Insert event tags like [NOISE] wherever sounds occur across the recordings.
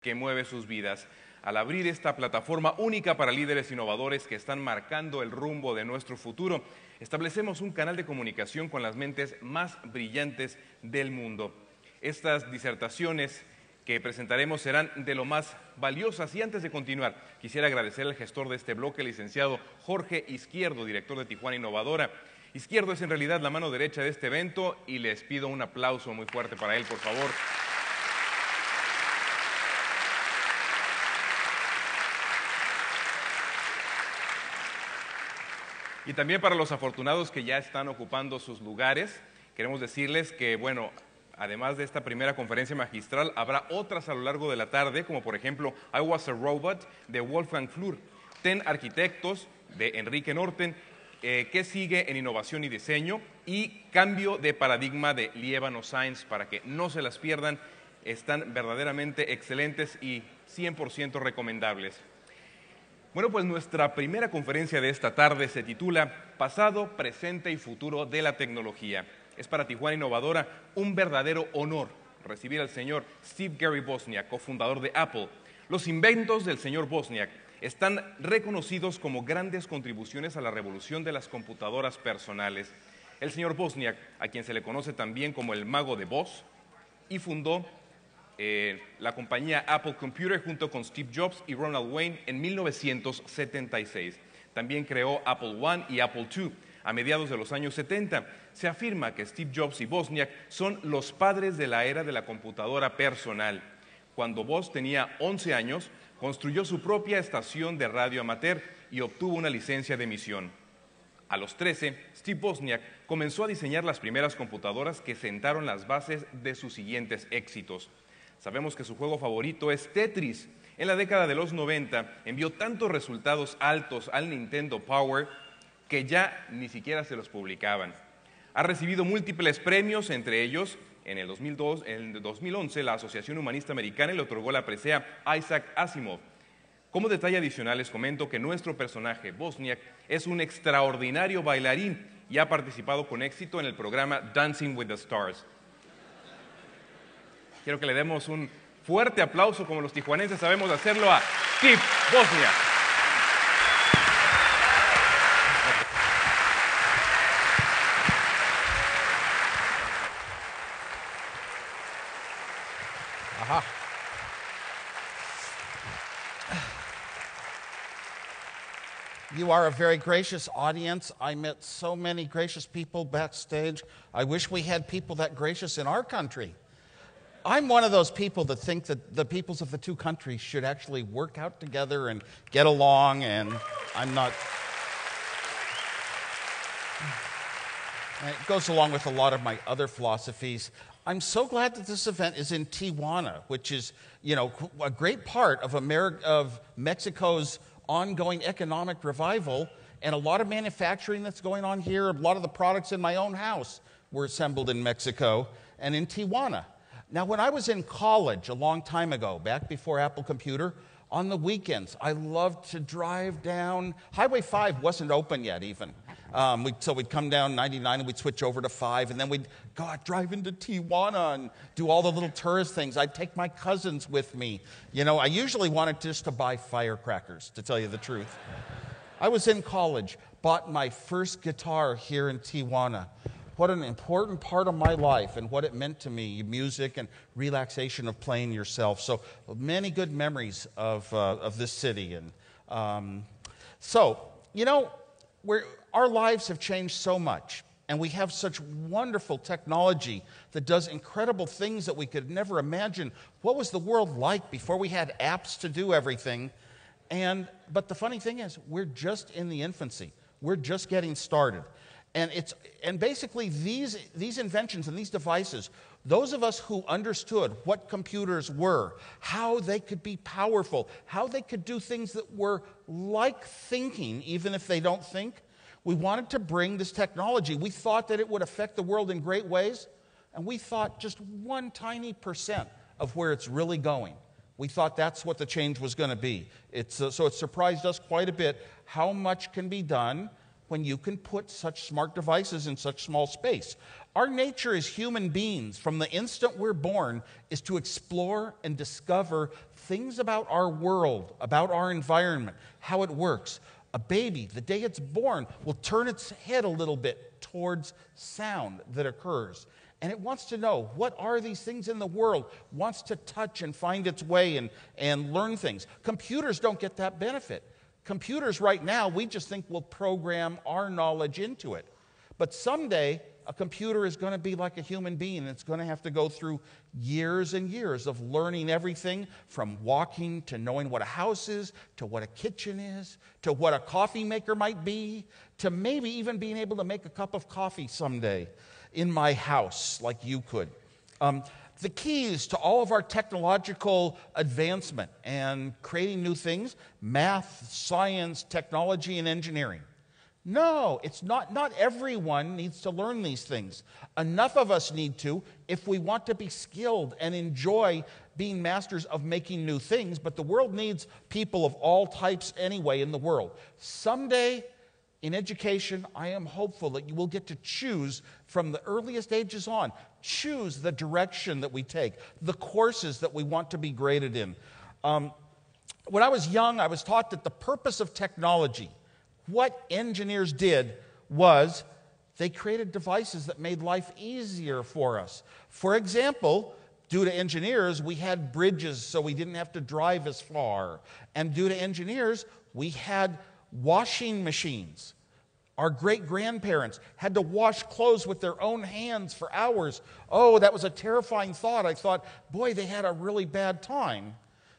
que mueve sus vidas. Al abrir esta plataforma única para líderes innovadores que están marcando el rumbo de nuestro futuro, establecemos un canal de comunicación con las mentes más brillantes del mundo. Estas disertaciones que presentaremos serán de lo más valiosas. Y antes de continuar, quisiera agradecer al gestor de este bloque, licenciado Jorge Izquierdo, director de Tijuana Innovadora. Izquierdo es en realidad la mano derecha de este evento y les pido un aplauso muy fuerte para él, por favor. Y también para los afortunados que ya están ocupando sus lugares, queremos decirles que, bueno, además de esta primera conferencia magistral, habrá otras a lo largo de la tarde, como por ejemplo I Was a Robot de Wolfgang Flur, Ten Arquitectos de Enrique Norten, eh, que sigue en innovación y diseño, y Cambio de Paradigma de Lievano Science, para que no se las pierdan, están verdaderamente excelentes y 100% recomendables. Bueno, pues nuestra primera conferencia de esta tarde se titula Pasado, Presente y Futuro de la Tecnología. Es para Tijuana Innovadora un verdadero honor recibir al señor Steve Gary Bosniak, cofundador de Apple. Los inventos del señor Bosniak están reconocidos como grandes contribuciones a la revolución de las computadoras personales. El señor Bosniak, a quien se le conoce también como el mago de Voz, y fundó eh, la compañía Apple Computer junto con Steve Jobs y Ronald Wayne en 1976. También creó Apple One y Apple II a mediados de los años 70. Se afirma que Steve Jobs y Bosniak son los padres de la era de la computadora personal. Cuando Bos tenía 11 años, construyó su propia estación de radio amateur y obtuvo una licencia de emisión. A los 13, Steve Bosniak comenzó a diseñar las primeras computadoras que sentaron las bases de sus siguientes éxitos. Sabemos que su juego favorito es Tetris. En la década de los 90 envió tantos resultados altos al Nintendo Power que ya ni siquiera se los publicaban. Ha recibido múltiples premios, entre ellos en el, 2002, en el 2011 la Asociación Humanista Americana le otorgó la presea Isaac Asimov. Como detalle adicional les comento que nuestro personaje, Bosniak, es un extraordinario bailarín y ha participado con éxito en el programa Dancing with the Stars. Quiero que le demos un fuerte aplauso como los tijuanenses sabemos hacerlo a Steve Bosniak. You are a very gracious audience. I met so many gracious people backstage. I wish we had people that gracious in our country. I'm one of those people that think that the peoples of the two countries should actually work out together and get along, and I'm not. And it goes along with a lot of my other philosophies. I'm so glad that this event is in Tijuana, which is, you know, a great part of, Ameri- of Mexico's ongoing economic revival and a lot of manufacturing that's going on here. A lot of the products in my own house were assembled in Mexico and in Tijuana. Now, when I was in college a long time ago, back before Apple Computer, on the weekends, I loved to drive down. Highway 5 wasn't open yet, even. Um, we'd, so we'd come down 99 and we'd switch over to 5, and then we'd go out, drive into Tijuana and do all the little tourist things. I'd take my cousins with me. You know, I usually wanted just to buy firecrackers, to tell you the truth. I was in college, bought my first guitar here in Tijuana. What an important part of my life and what it meant to me music and relaxation of playing yourself. So, many good memories of, uh, of this city. And um, so, you know, our lives have changed so much, and we have such wonderful technology that does incredible things that we could never imagine. What was the world like before we had apps to do everything? And, but the funny thing is, we're just in the infancy. We're just getting started. And, it's, and basically, these, these inventions and these devices, those of us who understood what computers were, how they could be powerful, how they could do things that were like thinking, even if they don't think, we wanted to bring this technology. We thought that it would affect the world in great ways, and we thought just one tiny percent of where it's really going. We thought that's what the change was going to be. It's, uh, so it surprised us quite a bit how much can be done when you can put such smart devices in such small space. Our nature as human beings, from the instant we're born, is to explore and discover things about our world, about our environment, how it works. A baby, the day it's born, will turn its head a little bit towards sound that occurs. And it wants to know what are these things in the world, wants to touch and find its way and, and learn things. Computers don't get that benefit. Computers, right now, we just think will program our knowledge into it. But someday, a computer is going to be like a human being. It's going to have to go through years and years of learning everything from walking to knowing what a house is, to what a kitchen is, to what a coffee maker might be, to maybe even being able to make a cup of coffee someday in my house like you could. Um, the keys to all of our technological advancement and creating new things math, science, technology, and engineering. No, it's not, not everyone needs to learn these things. Enough of us need to if we want to be skilled and enjoy being masters of making new things, but the world needs people of all types anyway in the world. Someday, in education, I am hopeful that you will get to choose from the earliest ages on, choose the direction that we take, the courses that we want to be graded in. Um, when I was young, I was taught that the purpose of technology, what engineers did, was they created devices that made life easier for us. For example, due to engineers, we had bridges so we didn't have to drive as far. And due to engineers, we had washing machines. Our great grandparents had to wash clothes with their own hands for hours. Oh, that was a terrifying thought. I thought, boy, they had a really bad time.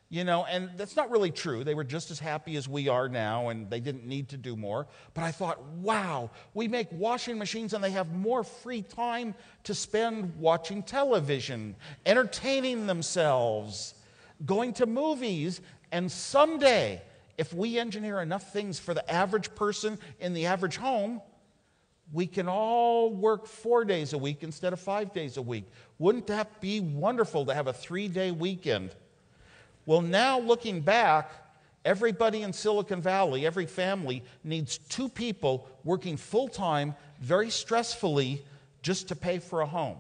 You know, and that's not really true. They were just as happy as we are now, and they didn't need to do more. But I thought, wow, we make washing machines, and they have more free time to spend watching television, entertaining themselves, going to movies, and someday if we engineer enough things for the average person in the average home, we can all work four days a week instead of five days a week. Wouldn't that be wonderful to have a three day weekend? Well, now looking back, everybody in Silicon Valley, every family needs two people working full time, very stressfully, just to pay for a home.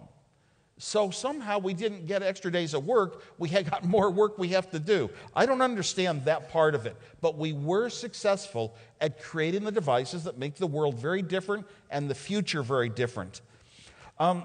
So somehow we didn't get extra days of work. We had got more work we have to do. I don't understand that part of it, but we were successful at creating the devices that make the world very different and the future very different. Um,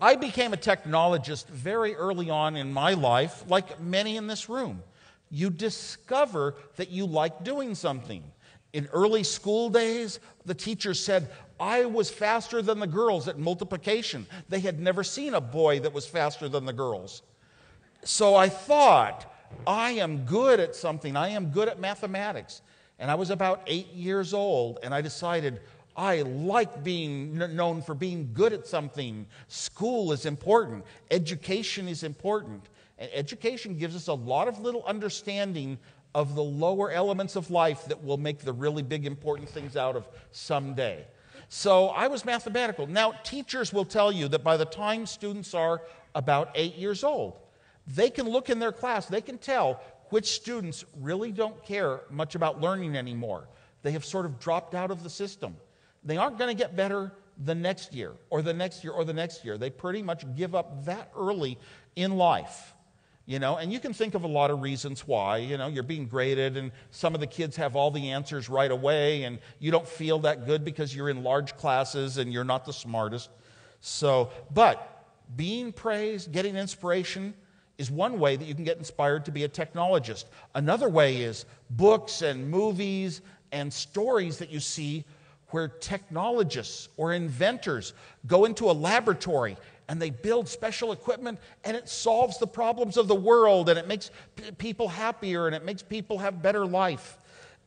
I became a technologist very early on in my life, like many in this room. You discover that you like doing something. In early school days, the teacher said, I was faster than the girls at multiplication. They had never seen a boy that was faster than the girls. So I thought, I am good at something. I am good at mathematics. And I was about eight years old, and I decided, I like being known for being good at something. School is important, education is important. And education gives us a lot of little understanding of the lower elements of life that will make the really big important things out of someday. So I was mathematical. Now, teachers will tell you that by the time students are about eight years old, they can look in their class, they can tell which students really don't care much about learning anymore. They have sort of dropped out of the system. They aren't going to get better the next year or the next year or the next year. They pretty much give up that early in life you know and you can think of a lot of reasons why you know you're being graded and some of the kids have all the answers right away and you don't feel that good because you're in large classes and you're not the smartest. So but being praised getting inspiration is one way that you can get inspired to be a technologist. Another way is books and movies and stories that you see where technologists or inventors go into a laboratory and they build special equipment and it solves the problems of the world and it makes p- people happier and it makes people have better life.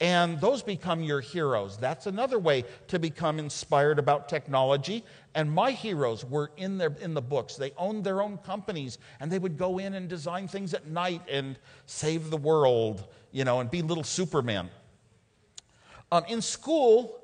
And those become your heroes. That's another way to become inspired about technology. And my heroes were in, their, in the books. They owned their own companies and they would go in and design things at night and save the world, you know, and be little supermen. Um, in school,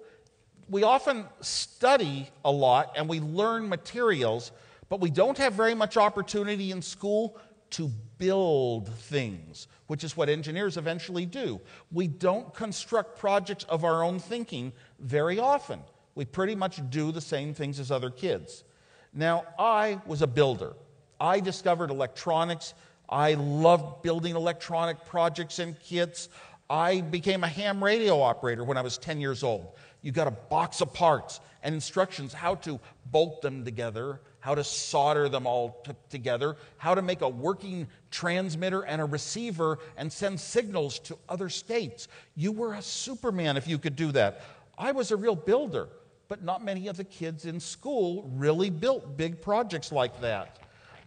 we often study a lot and we learn materials but we don't have very much opportunity in school to build things, which is what engineers eventually do. We don't construct projects of our own thinking very often. We pretty much do the same things as other kids. Now, I was a builder. I discovered electronics. I loved building electronic projects and kits. I became a ham radio operator when I was 10 years old. You got a box of parts and instructions how to bolt them together, how to solder them all t- together, how to make a working transmitter and a receiver and send signals to other states. You were a superman if you could do that. I was a real builder, but not many of the kids in school really built big projects like that.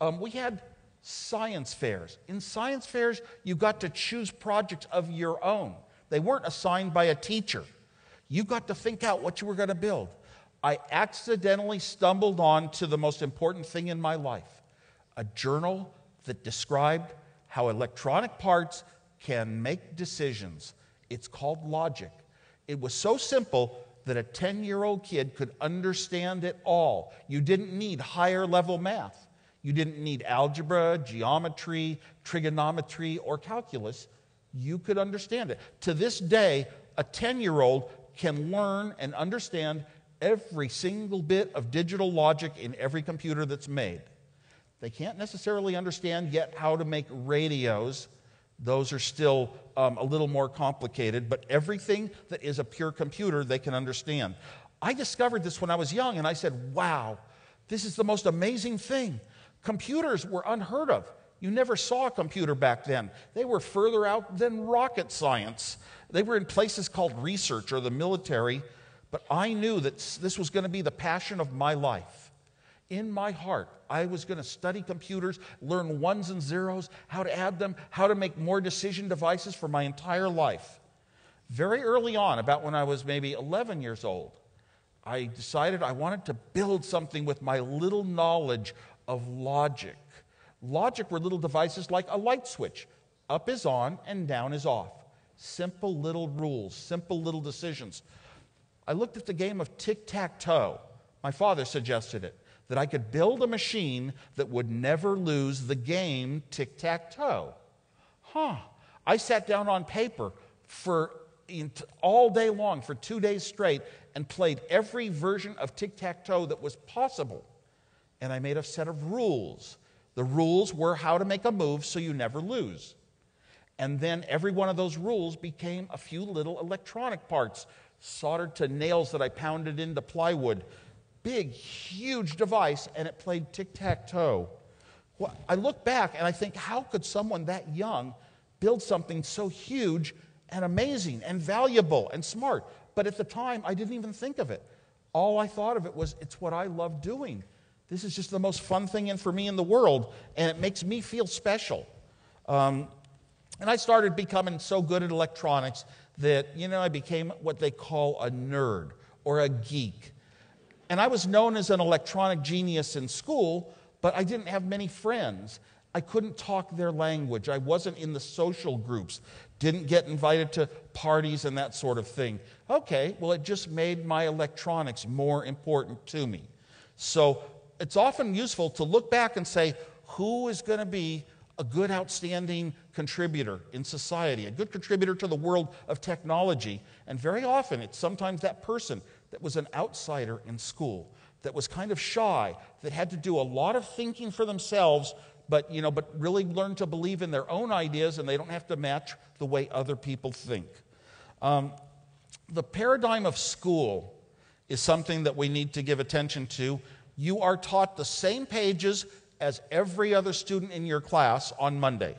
Um, we had science fairs. In science fairs, you got to choose projects of your own. They weren't assigned by a teacher. You got to think out what you were going to build. I accidentally stumbled on to the most important thing in my life a journal that described how electronic parts can make decisions. It's called Logic. It was so simple that a 10 year old kid could understand it all. You didn't need higher level math. You didn't need algebra, geometry, trigonometry, or calculus. You could understand it. To this day, a 10 year old can learn and understand every single bit of digital logic in every computer that's made. They can't necessarily understand yet how to make radios. Those are still um, a little more complicated, but everything that is a pure computer, they can understand. I discovered this when I was young, and I said, wow, this is the most amazing thing. Computers were unheard of. You never saw a computer back then. They were further out than rocket science. They were in places called research or the military, but I knew that this was going to be the passion of my life. In my heart, I was going to study computers, learn ones and zeros, how to add them, how to make more decision devices for my entire life. Very early on, about when I was maybe 11 years old, I decided I wanted to build something with my little knowledge of logic. Logic were little devices like a light switch up is on and down is off. Simple little rules, simple little decisions. I looked at the game of tic tac toe. My father suggested it, that I could build a machine that would never lose the game tic tac toe. Huh. I sat down on paper for all day long, for two days straight, and played every version of tic tac toe that was possible. And I made a set of rules. The rules were how to make a move so you never lose. And then every one of those rules became a few little electronic parts soldered to nails that I pounded into plywood. Big, huge device, and it played tic tac toe. Well, I look back and I think, how could someone that young build something so huge and amazing and valuable and smart? But at the time, I didn't even think of it. All I thought of it was, it's what I love doing. This is just the most fun thing in for me in the world, and it makes me feel special. Um, and I started becoming so good at electronics that, you know, I became what they call a nerd or a geek. And I was known as an electronic genius in school, but I didn't have many friends. I couldn't talk their language. I wasn't in the social groups, didn't get invited to parties and that sort of thing. Okay, well, it just made my electronics more important to me. So it's often useful to look back and say, who is going to be a good, outstanding contributor in society, a good contributor to the world of technology. And very often, it's sometimes that person that was an outsider in school, that was kind of shy, that had to do a lot of thinking for themselves, but, you know, but really learn to believe in their own ideas and they don't have to match the way other people think. Um, the paradigm of school is something that we need to give attention to. You are taught the same pages as every other student in your class on Monday.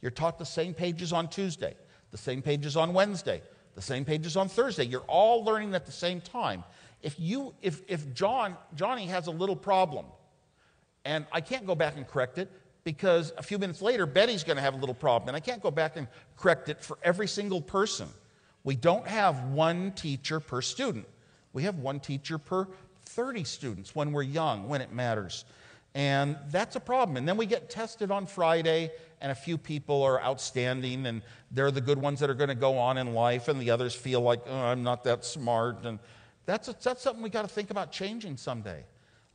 You're taught the same pages on Tuesday, the same pages on Wednesday, the same pages on Thursday. You're all learning at the same time. If you if if John Johnny has a little problem and I can't go back and correct it because a few minutes later Betty's going to have a little problem and I can't go back and correct it for every single person. We don't have one teacher per student. We have one teacher per 30 students when we're young, when it matters. And that's a problem. And then we get tested on Friday, and a few people are outstanding, and they're the good ones that are going to go on in life, and the others feel like, oh, I'm not that smart. And that's, a, that's something we got to think about changing someday.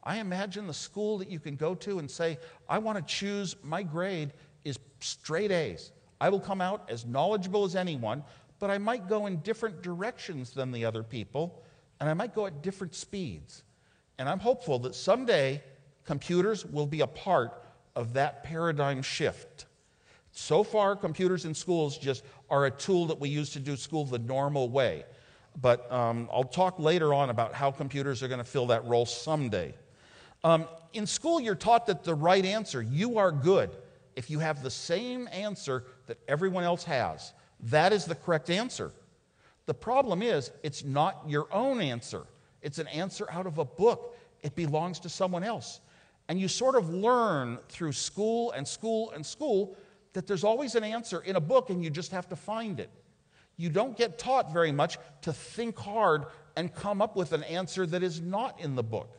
I imagine the school that you can go to and say, I want to choose my grade is straight A's. I will come out as knowledgeable as anyone, but I might go in different directions than the other people, and I might go at different speeds. And I'm hopeful that someday computers will be a part of that paradigm shift. So far, computers in schools just are a tool that we use to do school the normal way. But um, I'll talk later on about how computers are going to fill that role someday. Um, in school, you're taught that the right answer, you are good, if you have the same answer that everyone else has. That is the correct answer. The problem is, it's not your own answer. It's an answer out of a book. It belongs to someone else. And you sort of learn through school and school and school that there's always an answer in a book and you just have to find it. You don't get taught very much to think hard and come up with an answer that is not in the book.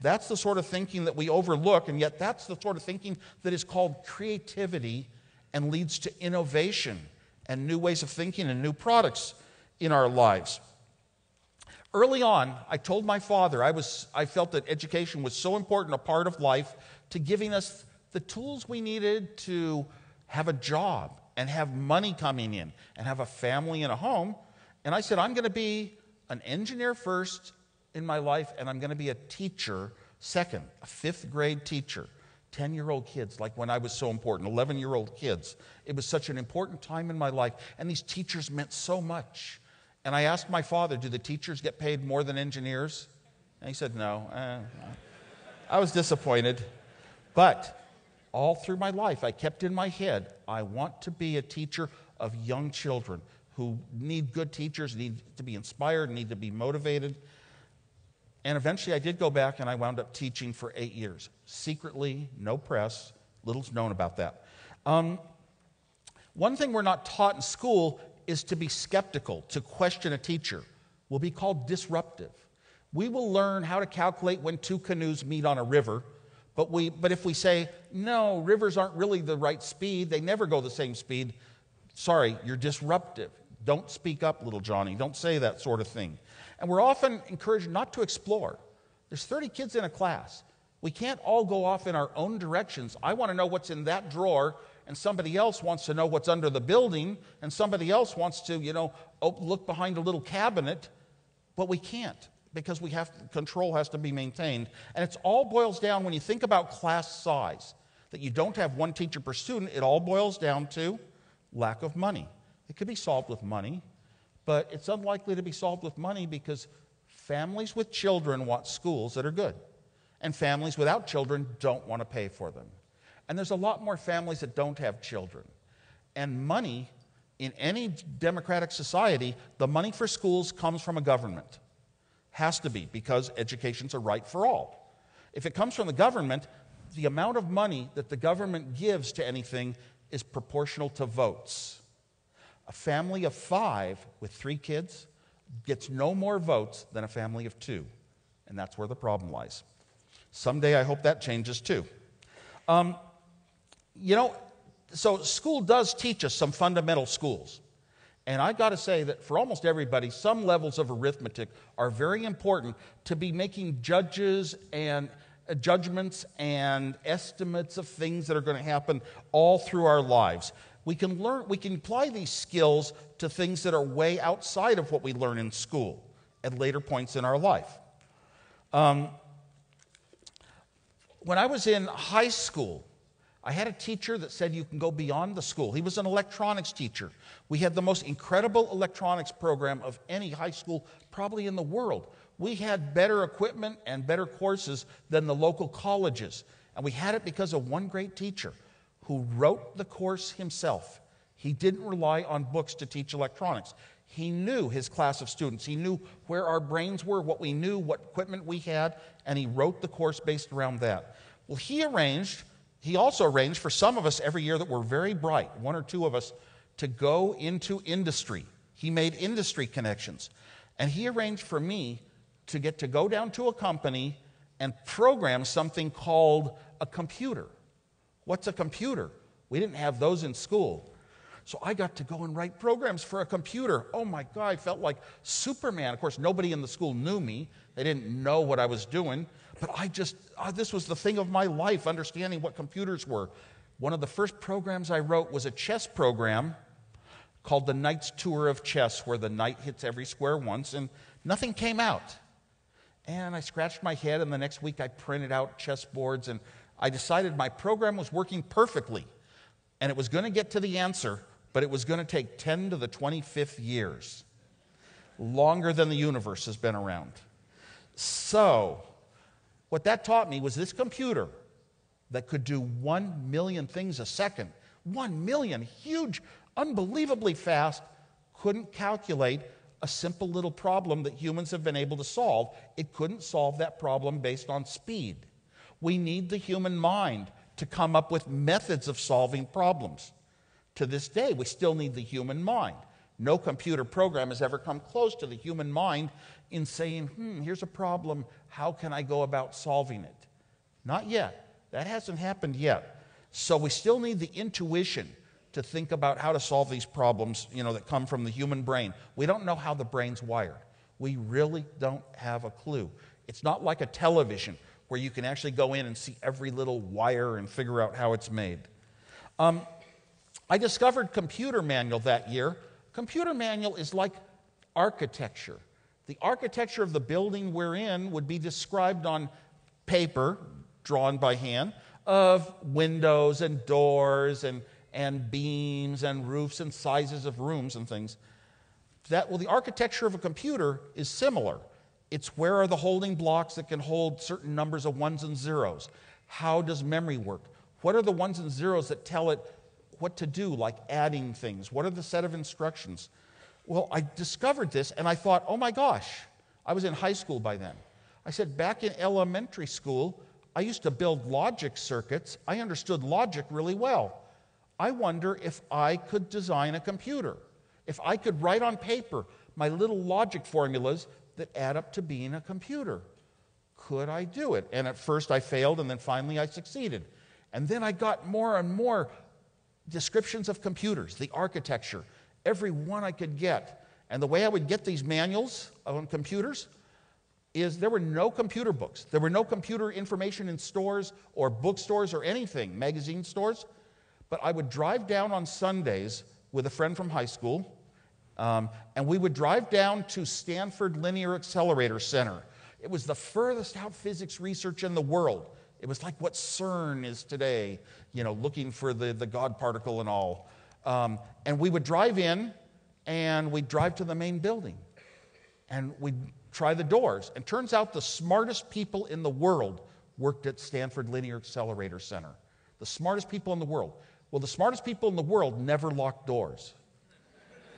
That's the sort of thinking that we overlook, and yet that's the sort of thinking that is called creativity and leads to innovation and new ways of thinking and new products in our lives. Early on, I told my father I, was, I felt that education was so important a part of life to giving us the tools we needed to have a job and have money coming in and have a family and a home. And I said, I'm going to be an engineer first in my life, and I'm going to be a teacher second, a fifth grade teacher. 10 year old kids, like when I was so important, 11 year old kids. It was such an important time in my life, and these teachers meant so much. And I asked my father, Do the teachers get paid more than engineers? And he said, No. Eh. I was disappointed. But all through my life, I kept in my head, I want to be a teacher of young children who need good teachers, need to be inspired, need to be motivated. And eventually I did go back and I wound up teaching for eight years. Secretly, no press, little's known about that. Um, one thing we're not taught in school is to be skeptical, to question a teacher, will be called disruptive. We will learn how to calculate when two canoes meet on a river, but, we, but if we say, no, rivers aren't really the right speed, they never go the same speed, sorry, you're disruptive. Don't speak up, little Johnny. Don't say that sort of thing. And we're often encouraged not to explore. There's 30 kids in a class. We can't all go off in our own directions. I want to know what's in that drawer, and somebody else wants to know what's under the building, and somebody else wants to, you know, look behind a little cabinet, but we can't because we have control has to be maintained. And it all boils down when you think about class size, that you don't have one teacher per student, it all boils down to lack of money. It could be solved with money, but it's unlikely to be solved with money because families with children want schools that are good. And families without children don't want to pay for them. And there's a lot more families that don't have children. And money, in any democratic society, the money for schools comes from a government. Has to be, because education's a right for all. If it comes from the government, the amount of money that the government gives to anything is proportional to votes. A family of five with three kids gets no more votes than a family of two. And that's where the problem lies. Someday I hope that changes too. Um, you know, so school does teach us some fundamental schools. And I got to say that for almost everybody, some levels of arithmetic are very important to be making judges and uh, judgments and estimates of things that are going to happen all through our lives we can learn we can apply these skills to things that are way outside of what we learn in school at later points in our life um, when i was in high school i had a teacher that said you can go beyond the school he was an electronics teacher we had the most incredible electronics program of any high school probably in the world we had better equipment and better courses than the local colleges and we had it because of one great teacher who wrote the course himself. He didn't rely on books to teach electronics. He knew his class of students. He knew where our brains were, what we knew, what equipment we had, and he wrote the course based around that. Well, he arranged, he also arranged for some of us every year that were very bright, one or two of us, to go into industry. He made industry connections. And he arranged for me to get to go down to a company and program something called a computer. What's a computer? We didn't have those in school. So I got to go and write programs for a computer. Oh my God, I felt like Superman. Of course, nobody in the school knew me, they didn't know what I was doing. But I just, oh, this was the thing of my life, understanding what computers were. One of the first programs I wrote was a chess program called The Knight's Tour of Chess, where the knight hits every square once, and nothing came out. And I scratched my head, and the next week I printed out chess boards, and I decided my program was working perfectly, and it was going to get to the answer, but it was going to take 10 to the 25th years, longer than the universe has been around. So, what that taught me was this computer that could do 1 million things a second, 1 million, huge, unbelievably fast, couldn't calculate a simple little problem that humans have been able to solve. It couldn't solve that problem based on speed. We need the human mind to come up with methods of solving problems. To this day, we still need the human mind. No computer program has ever come close to the human mind in saying, hmm, here's a problem. How can I go about solving it? Not yet. That hasn't happened yet. So we still need the intuition to think about how to solve these problems, you know, that come from the human brain. We don't know how the brain's wired. We really don't have a clue. It's not like a television where you can actually go in and see every little wire and figure out how it's made. Um, I discovered Computer Manual that year. Computer Manual is like architecture. The architecture of the building we're in would be described on paper, drawn by hand, of windows and doors and, and beams and roofs and sizes of rooms and things. That, well, the architecture of a computer is similar. It's where are the holding blocks that can hold certain numbers of ones and zeros? How does memory work? What are the ones and zeros that tell it what to do, like adding things? What are the set of instructions? Well, I discovered this and I thought, oh my gosh, I was in high school by then. I said, back in elementary school, I used to build logic circuits. I understood logic really well. I wonder if I could design a computer, if I could write on paper my little logic formulas that add up to being a computer. Could I do it? And at first I failed, and then finally I succeeded. And then I got more and more descriptions of computers, the architecture, every one I could get. And the way I would get these manuals on computers is there were no computer books. There were no computer information in stores or bookstores or anything, magazine stores. But I would drive down on Sundays with a friend from high school um, and we would drive down to Stanford Linear Accelerator Center. It was the furthest out physics research in the world. It was like what CERN is today, you know, looking for the, the God particle and all. Um, and we would drive in and we'd drive to the main building and we'd try the doors. And turns out the smartest people in the world worked at Stanford Linear Accelerator Center. The smartest people in the world. Well, the smartest people in the world never locked doors.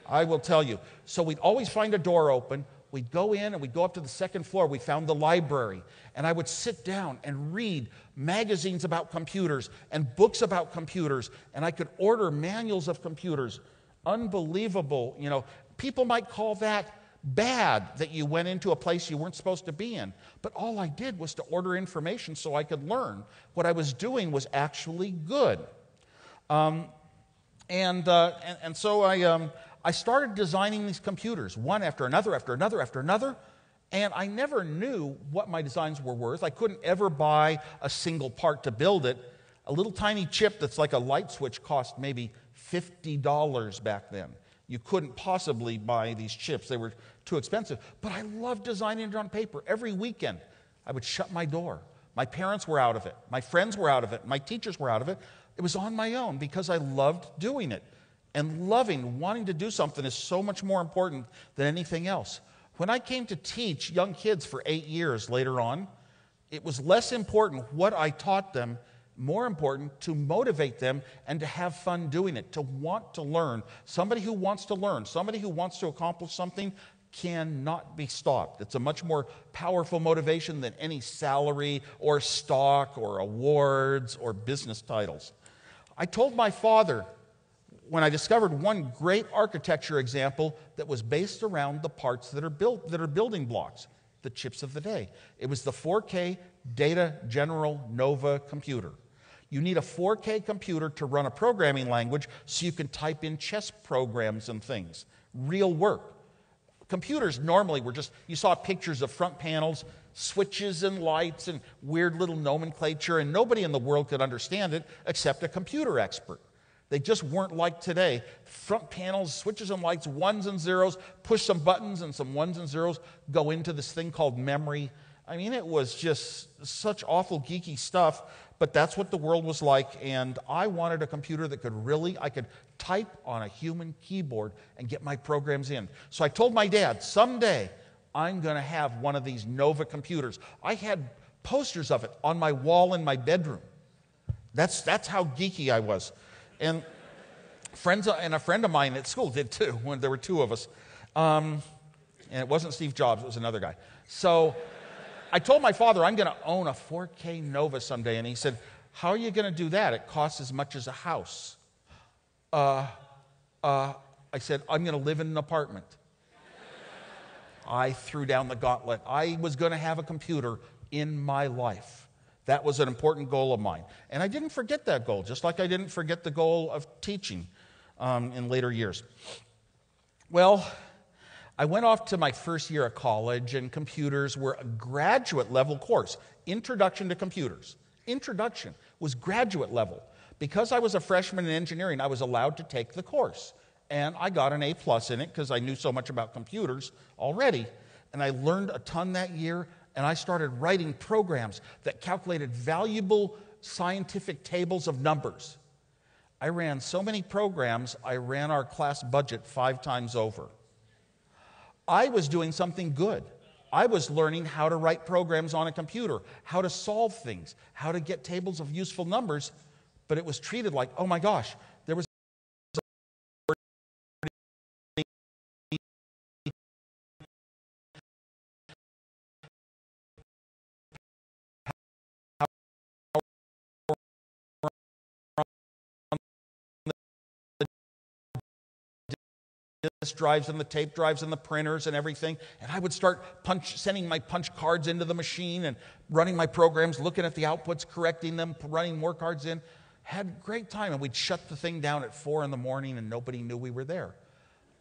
I will tell you. So we'd always find a door open. We'd go in and we'd go up to the second floor. We found the library. And I would sit down and read magazines about computers and books about computers. And I could order manuals of computers. Unbelievable. You know, people might call that bad that you went into a place you weren't supposed to be in. But all I did was to order information so I could learn. What I was doing was actually good. Um, and, uh, and, and, so I, um, I started designing these computers, one after another, after another, after another, and I never knew what my designs were worth. I couldn't ever buy a single part to build it. A little tiny chip that's like a light switch cost maybe $50 back then. You couldn't possibly buy these chips, they were too expensive. But I loved designing it on paper. Every weekend, I would shut my door. My parents were out of it, my friends were out of it, my teachers were out of it. It was on my own because I loved doing it. And loving, wanting to do something is so much more important than anything else. When I came to teach young kids for eight years later on, it was less important what I taught them, more important to motivate them and to have fun doing it, to want to learn. Somebody who wants to learn, somebody who wants to accomplish something cannot be stopped. It's a much more powerful motivation than any salary or stock or awards or business titles. I told my father when I discovered one great architecture example that was based around the parts that are built that are building blocks, the chips of the day. It was the 4K Data General Nova computer. You need a 4K computer to run a programming language so you can type in chess programs and things. Real work. Computers normally were just, you saw pictures of front panels, switches and lights and weird little nomenclature, and nobody in the world could understand it except a computer expert. They just weren't like today. Front panels, switches and lights, ones and zeros, push some buttons, and some ones and zeros go into this thing called memory. I mean, it was just such awful geeky stuff, but that's what the world was like. And I wanted a computer that could really, I could type on a human keyboard and get my programs in. So I told my dad, someday I'm going to have one of these Nova computers. I had posters of it on my wall in my bedroom. That's, that's how geeky I was. And friends and a friend of mine at school did too, when there were two of us. Um, and it wasn't Steve Jobs, it was another guy. So I told my father, I'm going to own a 4K Nova someday. And he said, How are you going to do that? It costs as much as a house. Uh, uh, I said, I'm going to live in an apartment. I threw down the gauntlet. I was going to have a computer in my life. That was an important goal of mine. And I didn't forget that goal, just like I didn't forget the goal of teaching um, in later years. Well, I went off to my first year of college, and computers were a graduate level course Introduction to Computers. Introduction was graduate level. Because I was a freshman in engineering, I was allowed to take the course. And I got an A plus in it because I knew so much about computers already. And I learned a ton that year, and I started writing programs that calculated valuable scientific tables of numbers. I ran so many programs, I ran our class budget five times over. I was doing something good. I was learning how to write programs on a computer, how to solve things, how to get tables of useful numbers, but it was treated like, oh my gosh, disk drives and the tape drives and the printers and everything. And I would start punch, sending my punch cards into the machine and running my programs, looking at the outputs, correcting them, running more cards in. Had great time. And we'd shut the thing down at four in the morning and nobody knew we were there.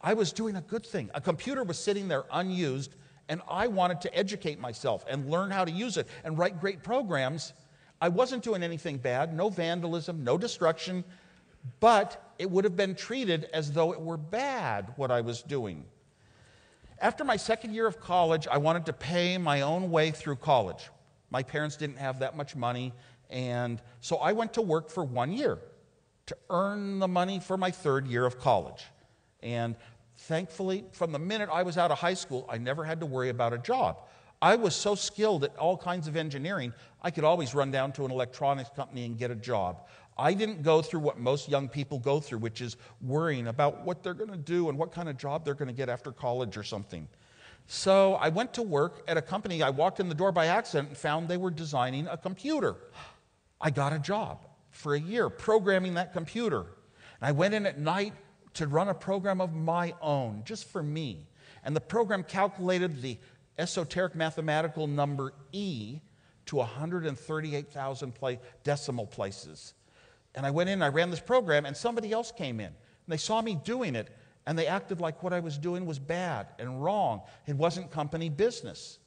I was doing a good thing. A computer was sitting there unused, and I wanted to educate myself and learn how to use it and write great programs. I wasn't doing anything bad, no vandalism, no destruction, but it would have been treated as though it were bad what I was doing. After my second year of college, I wanted to pay my own way through college. My parents didn't have that much money, and so I went to work for one year to earn the money for my third year of college. And thankfully, from the minute I was out of high school, I never had to worry about a job. I was so skilled at all kinds of engineering, I could always run down to an electronics company and get a job. I didn't go through what most young people go through, which is worrying about what they're going to do and what kind of job they're going to get after college or something. So I went to work at a company. I walked in the door by accident and found they were designing a computer. I got a job for a year programming that computer. And I went in at night to run a program of my own, just for me. And the program calculated the esoteric mathematical number E to 138,000 decimal places. And I went in, I ran this program, and somebody else came in. And they saw me doing it, and they acted like what I was doing was bad and wrong. It wasn't company business.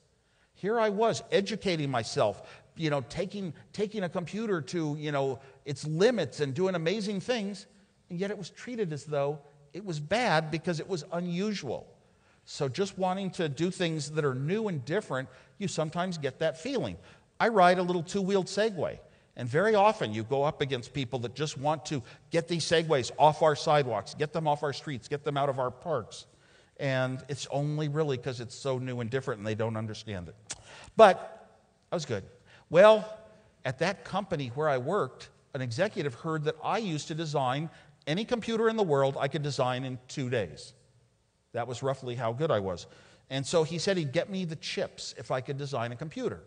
Here I was educating myself, you know, taking, taking a computer to, you know, its limits and doing amazing things, and yet it was treated as though it was bad because it was unusual. So just wanting to do things that are new and different, you sometimes get that feeling. I ride a little two-wheeled Segway. And very often you go up against people that just want to get these segways off our sidewalks, get them off our streets, get them out of our parks. And it's only really because it's so new and different and they don't understand it. But that was good. Well, at that company where I worked, an executive heard that I used to design any computer in the world I could design in two days. That was roughly how good I was. And so he said he'd get me the chips if I could design a computer.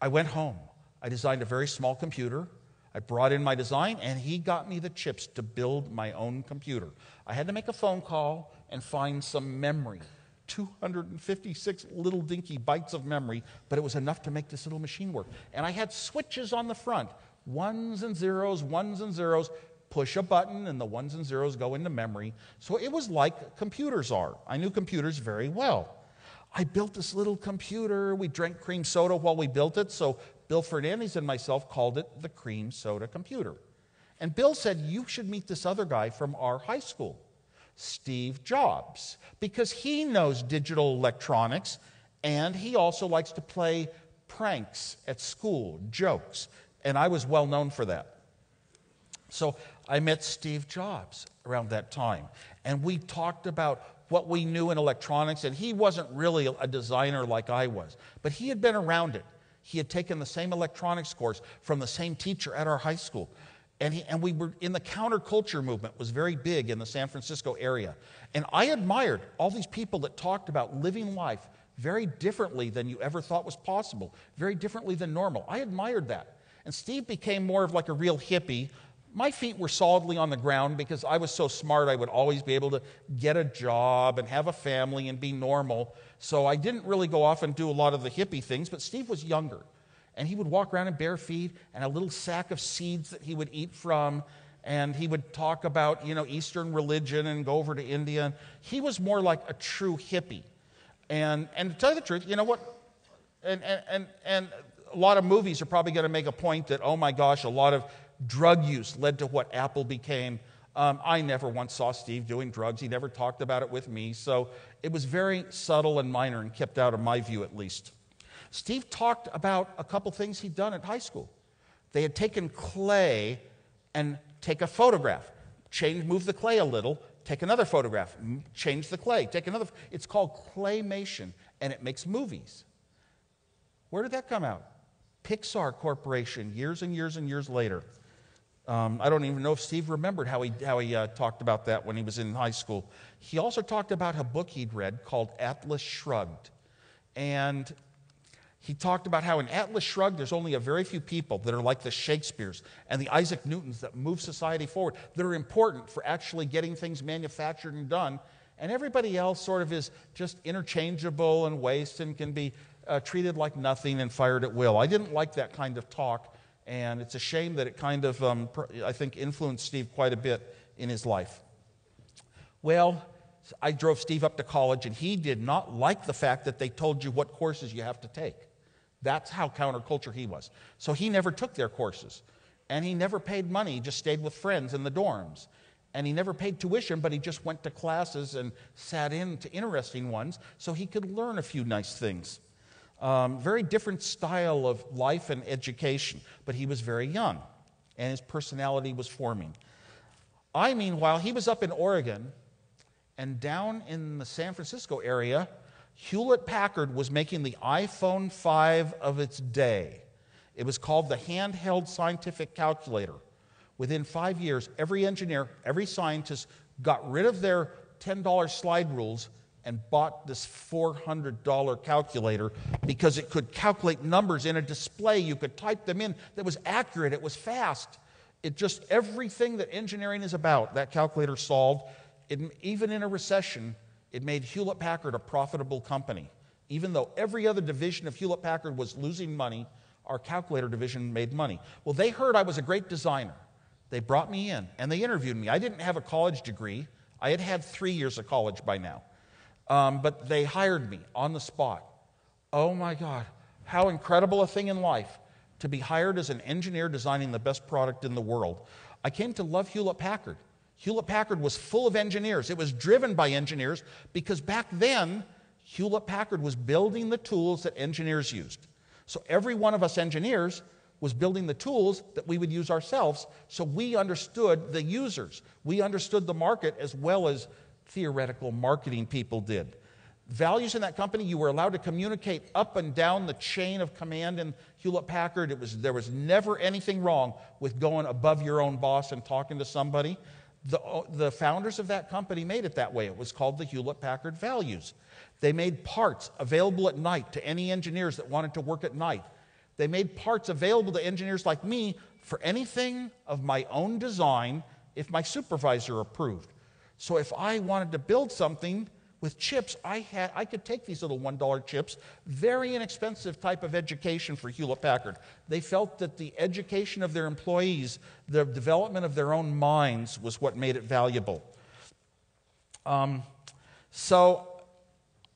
I went home. I designed a very small computer. I brought in my design, and he got me the chips to build my own computer. I had to make a phone call and find some memory 256 little dinky bytes of memory, but it was enough to make this little machine work. And I had switches on the front ones and zeros, ones and zeros. Push a button, and the ones and zeros go into memory. So it was like computers are. I knew computers very well. I built this little computer. We drank cream soda while we built it. So Bill Fernandez and myself called it the cream soda computer. And Bill said, You should meet this other guy from our high school, Steve Jobs, because he knows digital electronics and he also likes to play pranks at school, jokes. And I was well known for that. So I met Steve Jobs around that time. And we talked about what we knew in electronics. And he wasn't really a designer like I was, but he had been around it. He had taken the same electronics course from the same teacher at our high school. And, he, and we were in the counterculture movement was very big in the San Francisco area. And I admired all these people that talked about living life very differently than you ever thought was possible, very differently than normal. I admired that. And Steve became more of like a real hippie. My feet were solidly on the ground because I was so smart, I would always be able to get a job and have a family and be normal. So I didn't really go off and do a lot of the hippie things, but Steve was younger. And he would walk around in bare feet and a little sack of seeds that he would eat from. And he would talk about, you know, Eastern religion and go over to India. He was more like a true hippie. And, and to tell you the truth, you know what? And, and, and, and a lot of movies are probably going to make a point that, oh my gosh, a lot of drug use led to what Apple became. Um, I never once saw Steve doing drugs. He never talked about it with me. So it was very subtle and minor and kept out of my view, at least. Steve talked about a couple things he'd done at high school. They had taken clay and take a photograph, change, move the clay a little, Take another photograph, change the clay, take another. It's called claymation, and it makes movies. Where did that come out? Pixar Corporation, years and years and years later. Um, I don't even know if Steve remembered how he, how he uh, talked about that when he was in high school. He also talked about a book he'd read called Atlas Shrugged. And he talked about how in Atlas Shrugged, there's only a very few people that are like the Shakespeares and the Isaac Newtons that move society forward, that are important for actually getting things manufactured and done. And everybody else sort of is just interchangeable and waste and can be uh, treated like nothing and fired at will. I didn't like that kind of talk, and it's a shame that it kind of, um, I think, influenced Steve quite a bit in his life. Well, I drove Steve up to college, and he did not like the fact that they told you what courses you have to take. That's how counterculture he was. So he never took their courses. And he never paid money, he just stayed with friends in the dorms. And he never paid tuition, but he just went to classes and sat in to interesting ones so he could learn a few nice things. Um, very different style of life and education, but he was very young and his personality was forming. I, meanwhile, he was up in Oregon and down in the San Francisco area, Hewlett Packard was making the iPhone 5 of its day. It was called the Handheld Scientific Calculator. Within five years, every engineer, every scientist got rid of their $10 slide rules and bought this $400 calculator because it could calculate numbers in a display. You could type them in that was accurate, it was fast. It just everything that engineering is about, that calculator solved. It, even in a recession, it made Hewlett Packard a profitable company. Even though every other division of Hewlett Packard was losing money, our calculator division made money. Well, they heard I was a great designer. They brought me in and they interviewed me. I didn't have a college degree, I had had three years of college by now. Um, but they hired me on the spot. Oh my God, how incredible a thing in life to be hired as an engineer designing the best product in the world. I came to love Hewlett Packard. Hewlett Packard was full of engineers. It was driven by engineers because back then, Hewlett Packard was building the tools that engineers used. So every one of us engineers was building the tools that we would use ourselves. So we understood the users, we understood the market as well as theoretical marketing people did. Values in that company, you were allowed to communicate up and down the chain of command in Hewlett Packard. It was, there was never anything wrong with going above your own boss and talking to somebody. The, the founders of that company made it that way. It was called the Hewlett Packard Values. They made parts available at night to any engineers that wanted to work at night. They made parts available to engineers like me for anything of my own design if my supervisor approved. So if I wanted to build something, with chips, I, had, I could take these little $1 chips, very inexpensive type of education for Hewlett Packard. They felt that the education of their employees, the development of their own minds, was what made it valuable. Um, so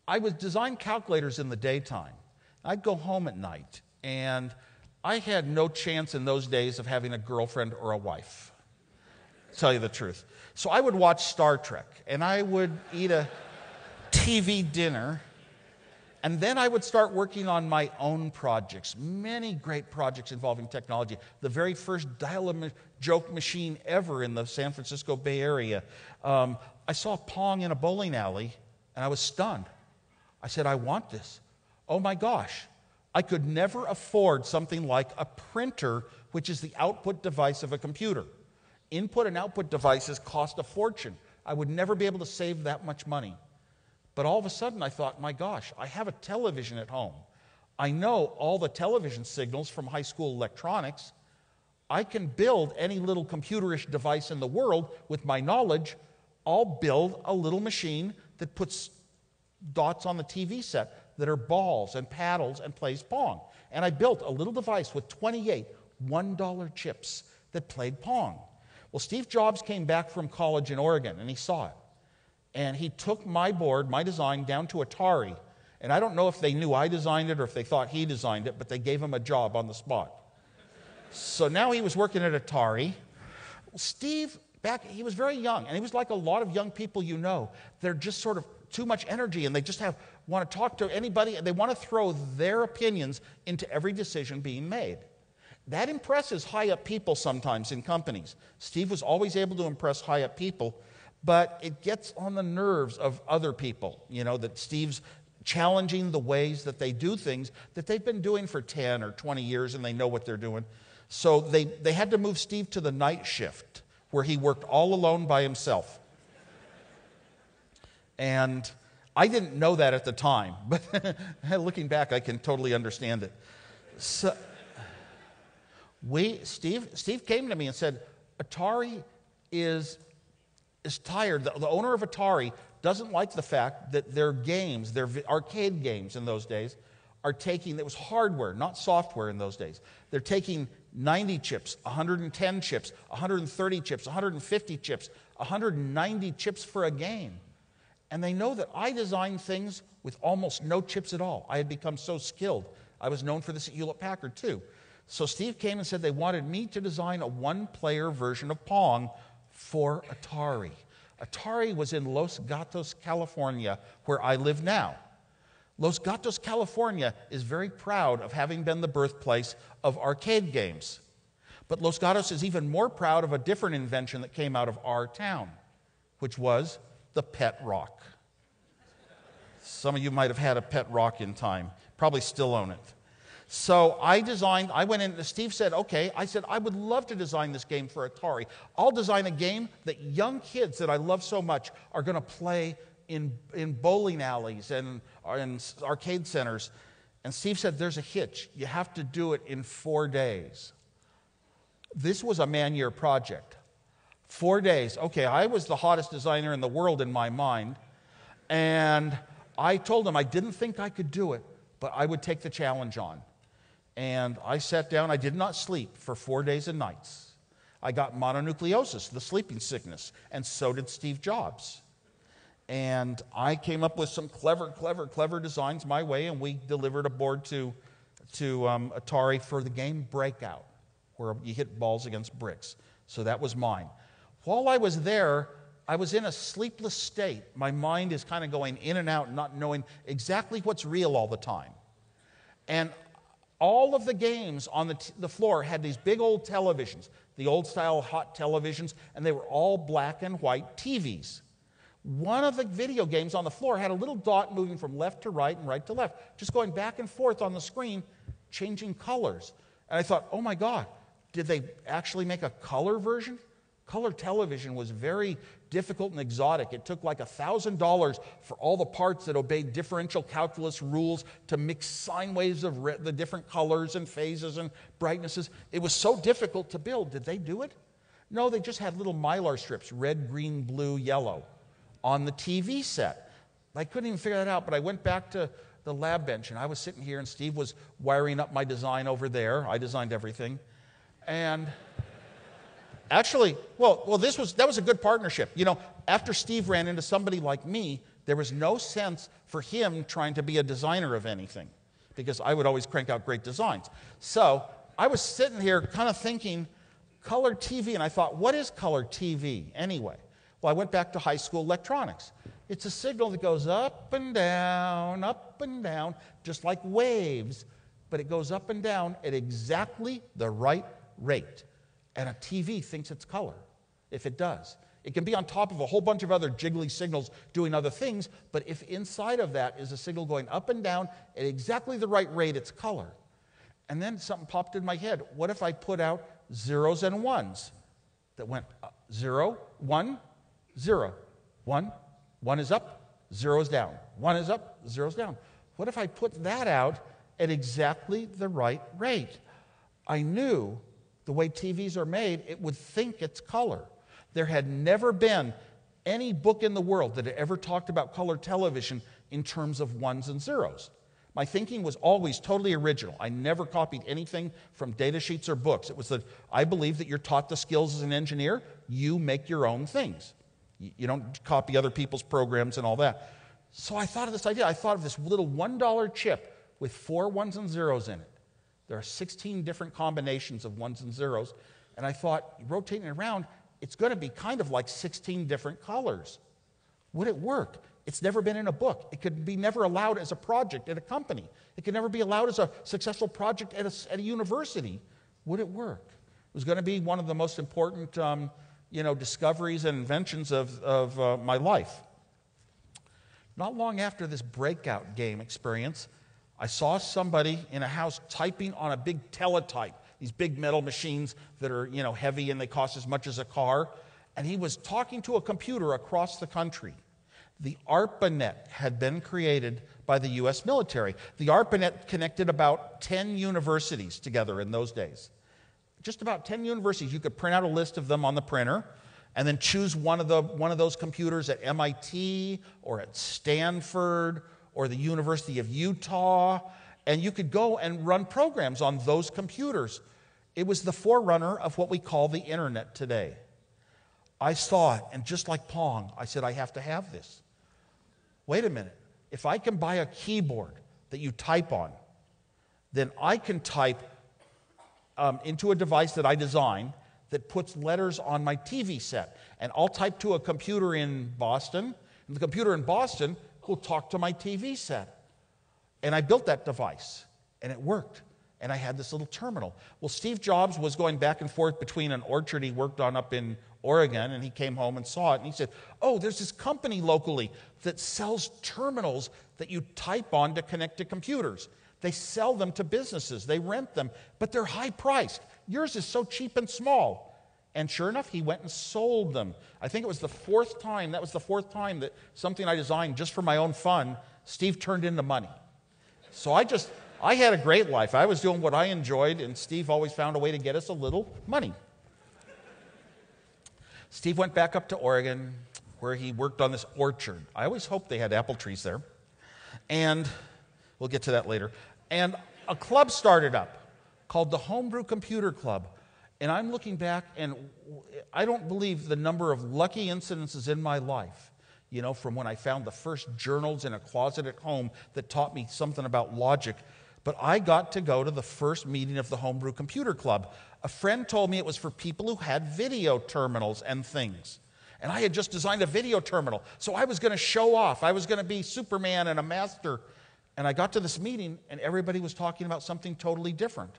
I would design calculators in the daytime. I'd go home at night, and I had no chance in those days of having a girlfriend or a wife. Tell you the truth. So I would watch Star Trek, and I would eat a TV dinner, and then I would start working on my own projects. Many great projects involving technology. The very first dial a joke machine ever in the San Francisco Bay Area. Um, I saw Pong in a bowling alley, and I was stunned. I said, I want this. Oh my gosh, I could never afford something like a printer, which is the output device of a computer. Input and output devices cost a fortune. I would never be able to save that much money. But all of a sudden, I thought, my gosh, I have a television at home. I know all the television signals from high school electronics. I can build any little computerish device in the world with my knowledge. I'll build a little machine that puts dots on the TV set that are balls and paddles and plays Pong. And I built a little device with 28 $1 chips that played Pong. Well, Steve Jobs came back from college in Oregon and he saw it. And he took my board, my design, down to Atari. And I don't know if they knew I designed it or if they thought he designed it, but they gave him a job on the spot. So now he was working at Atari. Steve, back, he was very young, and he was like a lot of young people you know. They're just sort of too much energy and they just have want to talk to anybody and they want to throw their opinions into every decision being made. That impresses high up people sometimes in companies. Steve was always able to impress high up people, but it gets on the nerves of other people, you know, that Steve's challenging the ways that they do things that they've been doing for 10 or 20 years and they know what they're doing. So they, they had to move Steve to the night shift where he worked all alone by himself. And I didn't know that at the time, [LAUGHS] but looking back, I can totally understand it. So, we, Steve, Steve came to me and said, Atari is, is tired. The, the owner of Atari doesn't like the fact that their games, their arcade games in those days, are taking, it was hardware, not software in those days. They're taking 90 chips, 110 chips, 130 chips, 150 chips, 190 chips for a game. And they know that I design things with almost no chips at all. I had become so skilled. I was known for this at Hewlett Packard too. So Steve came and said they wanted me to design a one player version of Pong for Atari. Atari was in Los Gatos, California, where I live now. Los Gatos, California is very proud of having been the birthplace of arcade games. But Los Gatos is even more proud of a different invention that came out of our town, which was the pet rock. Some of you might have had a pet rock in time, probably still own it. So I designed, I went in, Steve said, okay. I said, I would love to design this game for Atari. I'll design a game that young kids that I love so much are going to play in, in bowling alleys and in arcade centers. And Steve said, there's a hitch. You have to do it in four days. This was a man year project. Four days. Okay, I was the hottest designer in the world in my mind. And I told him I didn't think I could do it, but I would take the challenge on. And I sat down. I did not sleep for four days and nights. I got mononucleosis, the sleeping sickness, and so did Steve Jobs. And I came up with some clever, clever, clever designs my way, and we delivered a board to, to um, Atari for the game Breakout, where you hit balls against bricks. So that was mine. While I was there, I was in a sleepless state. My mind is kind of going in and out, not knowing exactly what's real all the time. And all of the games on the, t- the floor had these big old televisions, the old style hot televisions, and they were all black and white TVs. One of the video games on the floor had a little dot moving from left to right and right to left, just going back and forth on the screen, changing colors. And I thought, oh my God, did they actually make a color version? Color television was very difficult and exotic. It took like $1,000 for all the parts that obeyed differential calculus rules to mix sine waves of the different colors and phases and brightnesses. It was so difficult to build. Did they do it? No, they just had little mylar strips red, green, blue, yellow on the TV set. I couldn't even figure that out, but I went back to the lab bench and I was sitting here and Steve was wiring up my design over there. I designed everything. And Actually, well, well, this was that was a good partnership. You know, after Steve ran into somebody like me There was no sense for him trying to be a designer of anything because I would always crank out great designs. So I was sitting here kind of thinking, color TV, and I thought, what is color TV anyway? Well, I went back to high school electronics. It's a signal that goes up and down, up and down, just like waves, but it goes up and down at exactly the right rate. And a TV thinks it's color if it does. It can be on top of a whole bunch of other jiggly signals doing other things, but if inside of that is a signal going up and down at exactly the right rate, it's color. And then something popped in my head. What if I put out zeros and ones that went zero, one, zero, one, one is up, zero is down, one is up, zero is down? What if I put that out at exactly the right rate? I knew the way TVs are made, it would think it's color. There had never been any book in the world that had ever talked about color television in terms of ones and zeros. My thinking was always totally original. I never copied anything from data sheets or books. It was that I believe that you're taught the skills as an engineer, you make your own things. You don't copy other people's programs and all that. So I thought of this idea. I thought of this little $1 chip with four ones and zeros in it. There are 16 different combinations of ones and zeros. And I thought, rotating around, it's going to be kind of like 16 different colors. Would it work? It's never been in a book. It could be never allowed as a project at a company. It could never be allowed as a successful project at a, at a university. Would it work? It was going to be one of the most important um, you know, discoveries and inventions of, of uh, my life. Not long after this breakout game experience, I saw somebody in a house typing on a big teletype these big metal machines that are, you know, heavy and they cost as much as a car. And he was talking to a computer across the country. The ARPANET had been created by the US military. The ARPANET connected about 10 universities together in those days. Just about 10 universities. You could print out a list of them on the printer and then choose one of, the, one of those computers at MIT or at Stanford or the University of Utah and you could go and run programs on those computers. It was the forerunner of what we call the internet today. I saw it, and just like Pong, I said, I have to have this. Wait a minute. If I can buy a keyboard that you type on, then I can type um, into a device that I design that puts letters on my TV set. And I'll type to a computer in Boston, and the computer in Boston will talk to my TV set. And I built that device, and it worked. And I had this little terminal. Well, Steve Jobs was going back and forth between an orchard he worked on up in Oregon, and he came home and saw it, and he said, Oh, there's this company locally that sells terminals that you type on to connect to computers. They sell them to businesses, they rent them, but they're high priced. Yours is so cheap and small. And sure enough, he went and sold them. I think it was the fourth time, that was the fourth time that something I designed just for my own fun, Steve turned into money. So I just, I had a great life. I was doing what I enjoyed, and Steve always found a way to get us a little money. Steve went back up to Oregon where he worked on this orchard. I always hoped they had apple trees there. And we'll get to that later. And a club started up called the Homebrew Computer Club. And I'm looking back, and I don't believe the number of lucky incidences in my life you know, from when I found the first journals in a closet at home that taught me something about logic. But I got to go to the first meeting of the Homebrew Computer Club. A friend told me it was for people who had video terminals and things. And I had just designed a video terminal. So I was going to show off. I was going to be Superman and a master. And I got to this meeting, and everybody was talking about something totally different.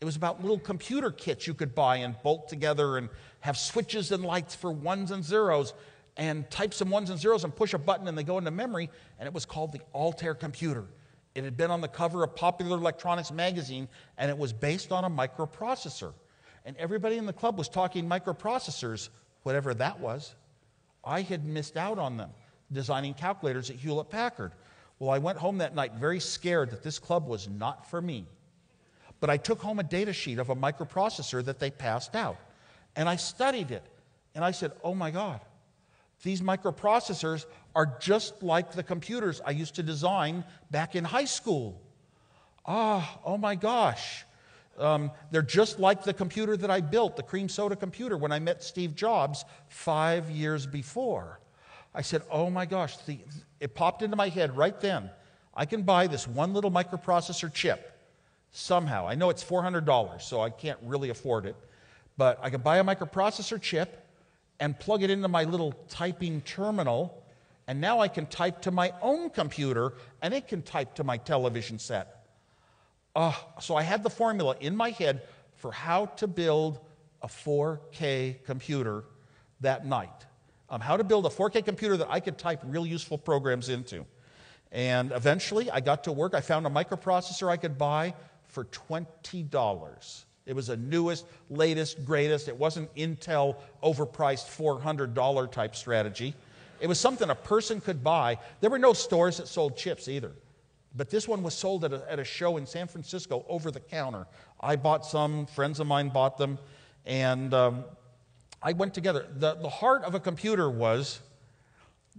It was about little computer kits you could buy and bolt together and have switches and lights for ones and zeros and type some ones and zeros and push a button and they go into memory. And it was called the Altair computer. It had been on the cover of Popular Electronics magazine and it was based on a microprocessor. And everybody in the club was talking microprocessors, whatever that was. I had missed out on them, designing calculators at Hewlett Packard. Well, I went home that night very scared that this club was not for me. But I took home a data sheet of a microprocessor that they passed out. And I studied it. And I said, oh my God, these microprocessors are just like the computers I used to design back in high school. Ah, oh my gosh. Um, they're just like the computer that I built, the cream soda computer, when I met Steve Jobs five years before. I said, oh my gosh, the, it popped into my head right then. I can buy this one little microprocessor chip somehow. I know it's $400, so I can't really afford it. But I can buy a microprocessor chip and plug it into my little typing terminal, and now I can type to my own computer and it can type to my television set. Uh, so I had the formula in my head for how to build a 4K computer that night. Um, how to build a 4K computer that I could type real useful programs into. And eventually I got to work. I found a microprocessor I could buy for $20. It was a newest, latest, greatest. It wasn't Intel overpriced $400 type strategy. It was something a person could buy. There were no stores that sold chips either. But this one was sold at a, at a show in San Francisco over the counter. I bought some, friends of mine bought them, and um, I went together. The, the heart of a computer was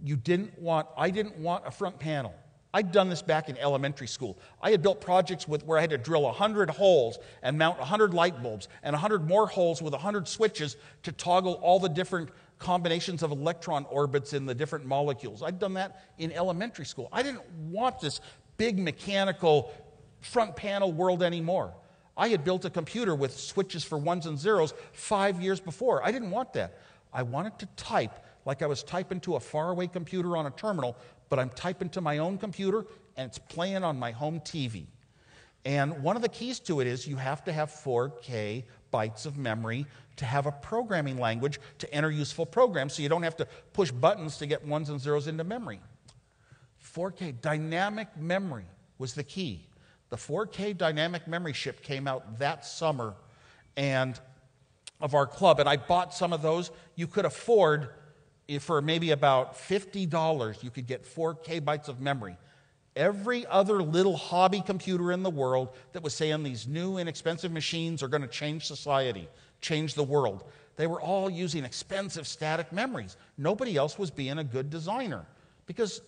you didn't want, I didn't want a front panel. I'd done this back in elementary school. I had built projects with, where I had to drill 100 holes and mount 100 light bulbs and 100 more holes with 100 switches to toggle all the different combinations of electron orbits in the different molecules. I'd done that in elementary school. I didn't want this big mechanical front panel world anymore. I had built a computer with switches for ones and zeros five years before. I didn't want that. I wanted to type like I was typing to a faraway computer on a terminal, but I'm typing to my own computer and it's playing on my home TV. And one of the keys to it is you have to have 4K bytes of memory to have a programming language to enter useful programs so you don't have to push buttons to get ones and zeros into memory. 4K dynamic memory was the key. The 4K dynamic memory chip came out that summer and of our club and I bought some of those. You could afford for maybe about $50, you could get 4K bytes of memory. Every other little hobby computer in the world that was saying these new inexpensive machines are going to change society, change the world, they were all using expensive static memories. Nobody else was being a good designer because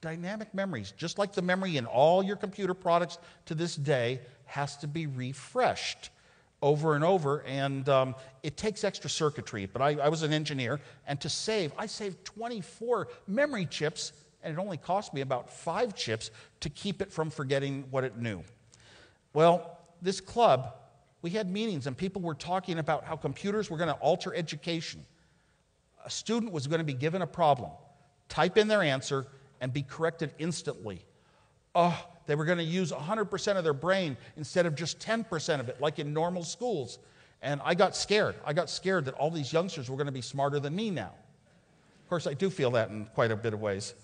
dynamic memories, just like the memory in all your computer products to this day, has to be refreshed over and over, and um, it takes extra circuitry. But I, I, was an engineer, and to save, I saved 24 memory chips, and it only cost me about five chips to keep it from forgetting what it knew. Well, this club, we had meetings, and people were talking about how computers were going to alter education. A student was going to be given a problem, type in their answer, and be corrected instantly. Oh, they were going to use 100% of their brain instead of just 10% of it, like in normal schools. And I got scared. I got scared that all these youngsters were going to be smarter than me now. Of course, I do feel that in quite a bit of ways.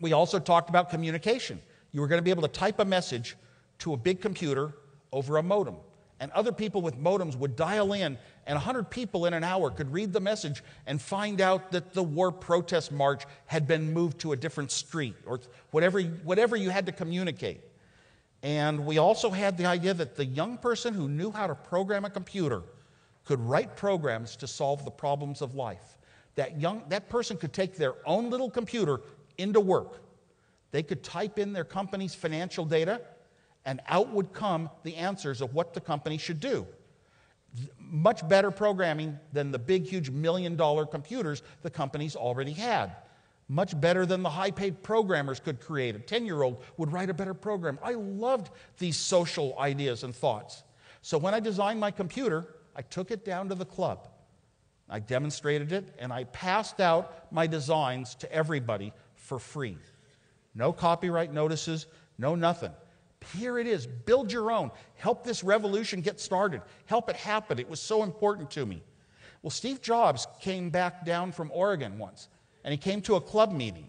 We also talked about communication. You were going to be able to type a message to a big computer over a modem and other people with modems would dial in, and 100 people in an hour could read the message and find out that the war protest march had been moved to a different street or whatever, whatever you had to communicate. And we also had the idea that the young person who knew how to program a computer could write programs to solve the problems of life. That, young, that person could take their own little computer into work. They could type in their company's financial data and out would come the answers of what the company should do. Much better programming than the big, huge million dollar computers the companies already had. Much better than the high paid programmers could create. A 10 year old would write a better program. I loved these social ideas and thoughts. So when I designed my computer, I took it down to the club. I demonstrated it and I passed out my designs to everybody for free. No copyright notices, no nothing. Here it is. Build your own. Help this revolution get started. Help it happen. It was so important to me. Well, Steve Jobs came back down from Oregon once, and he came to a club meeting,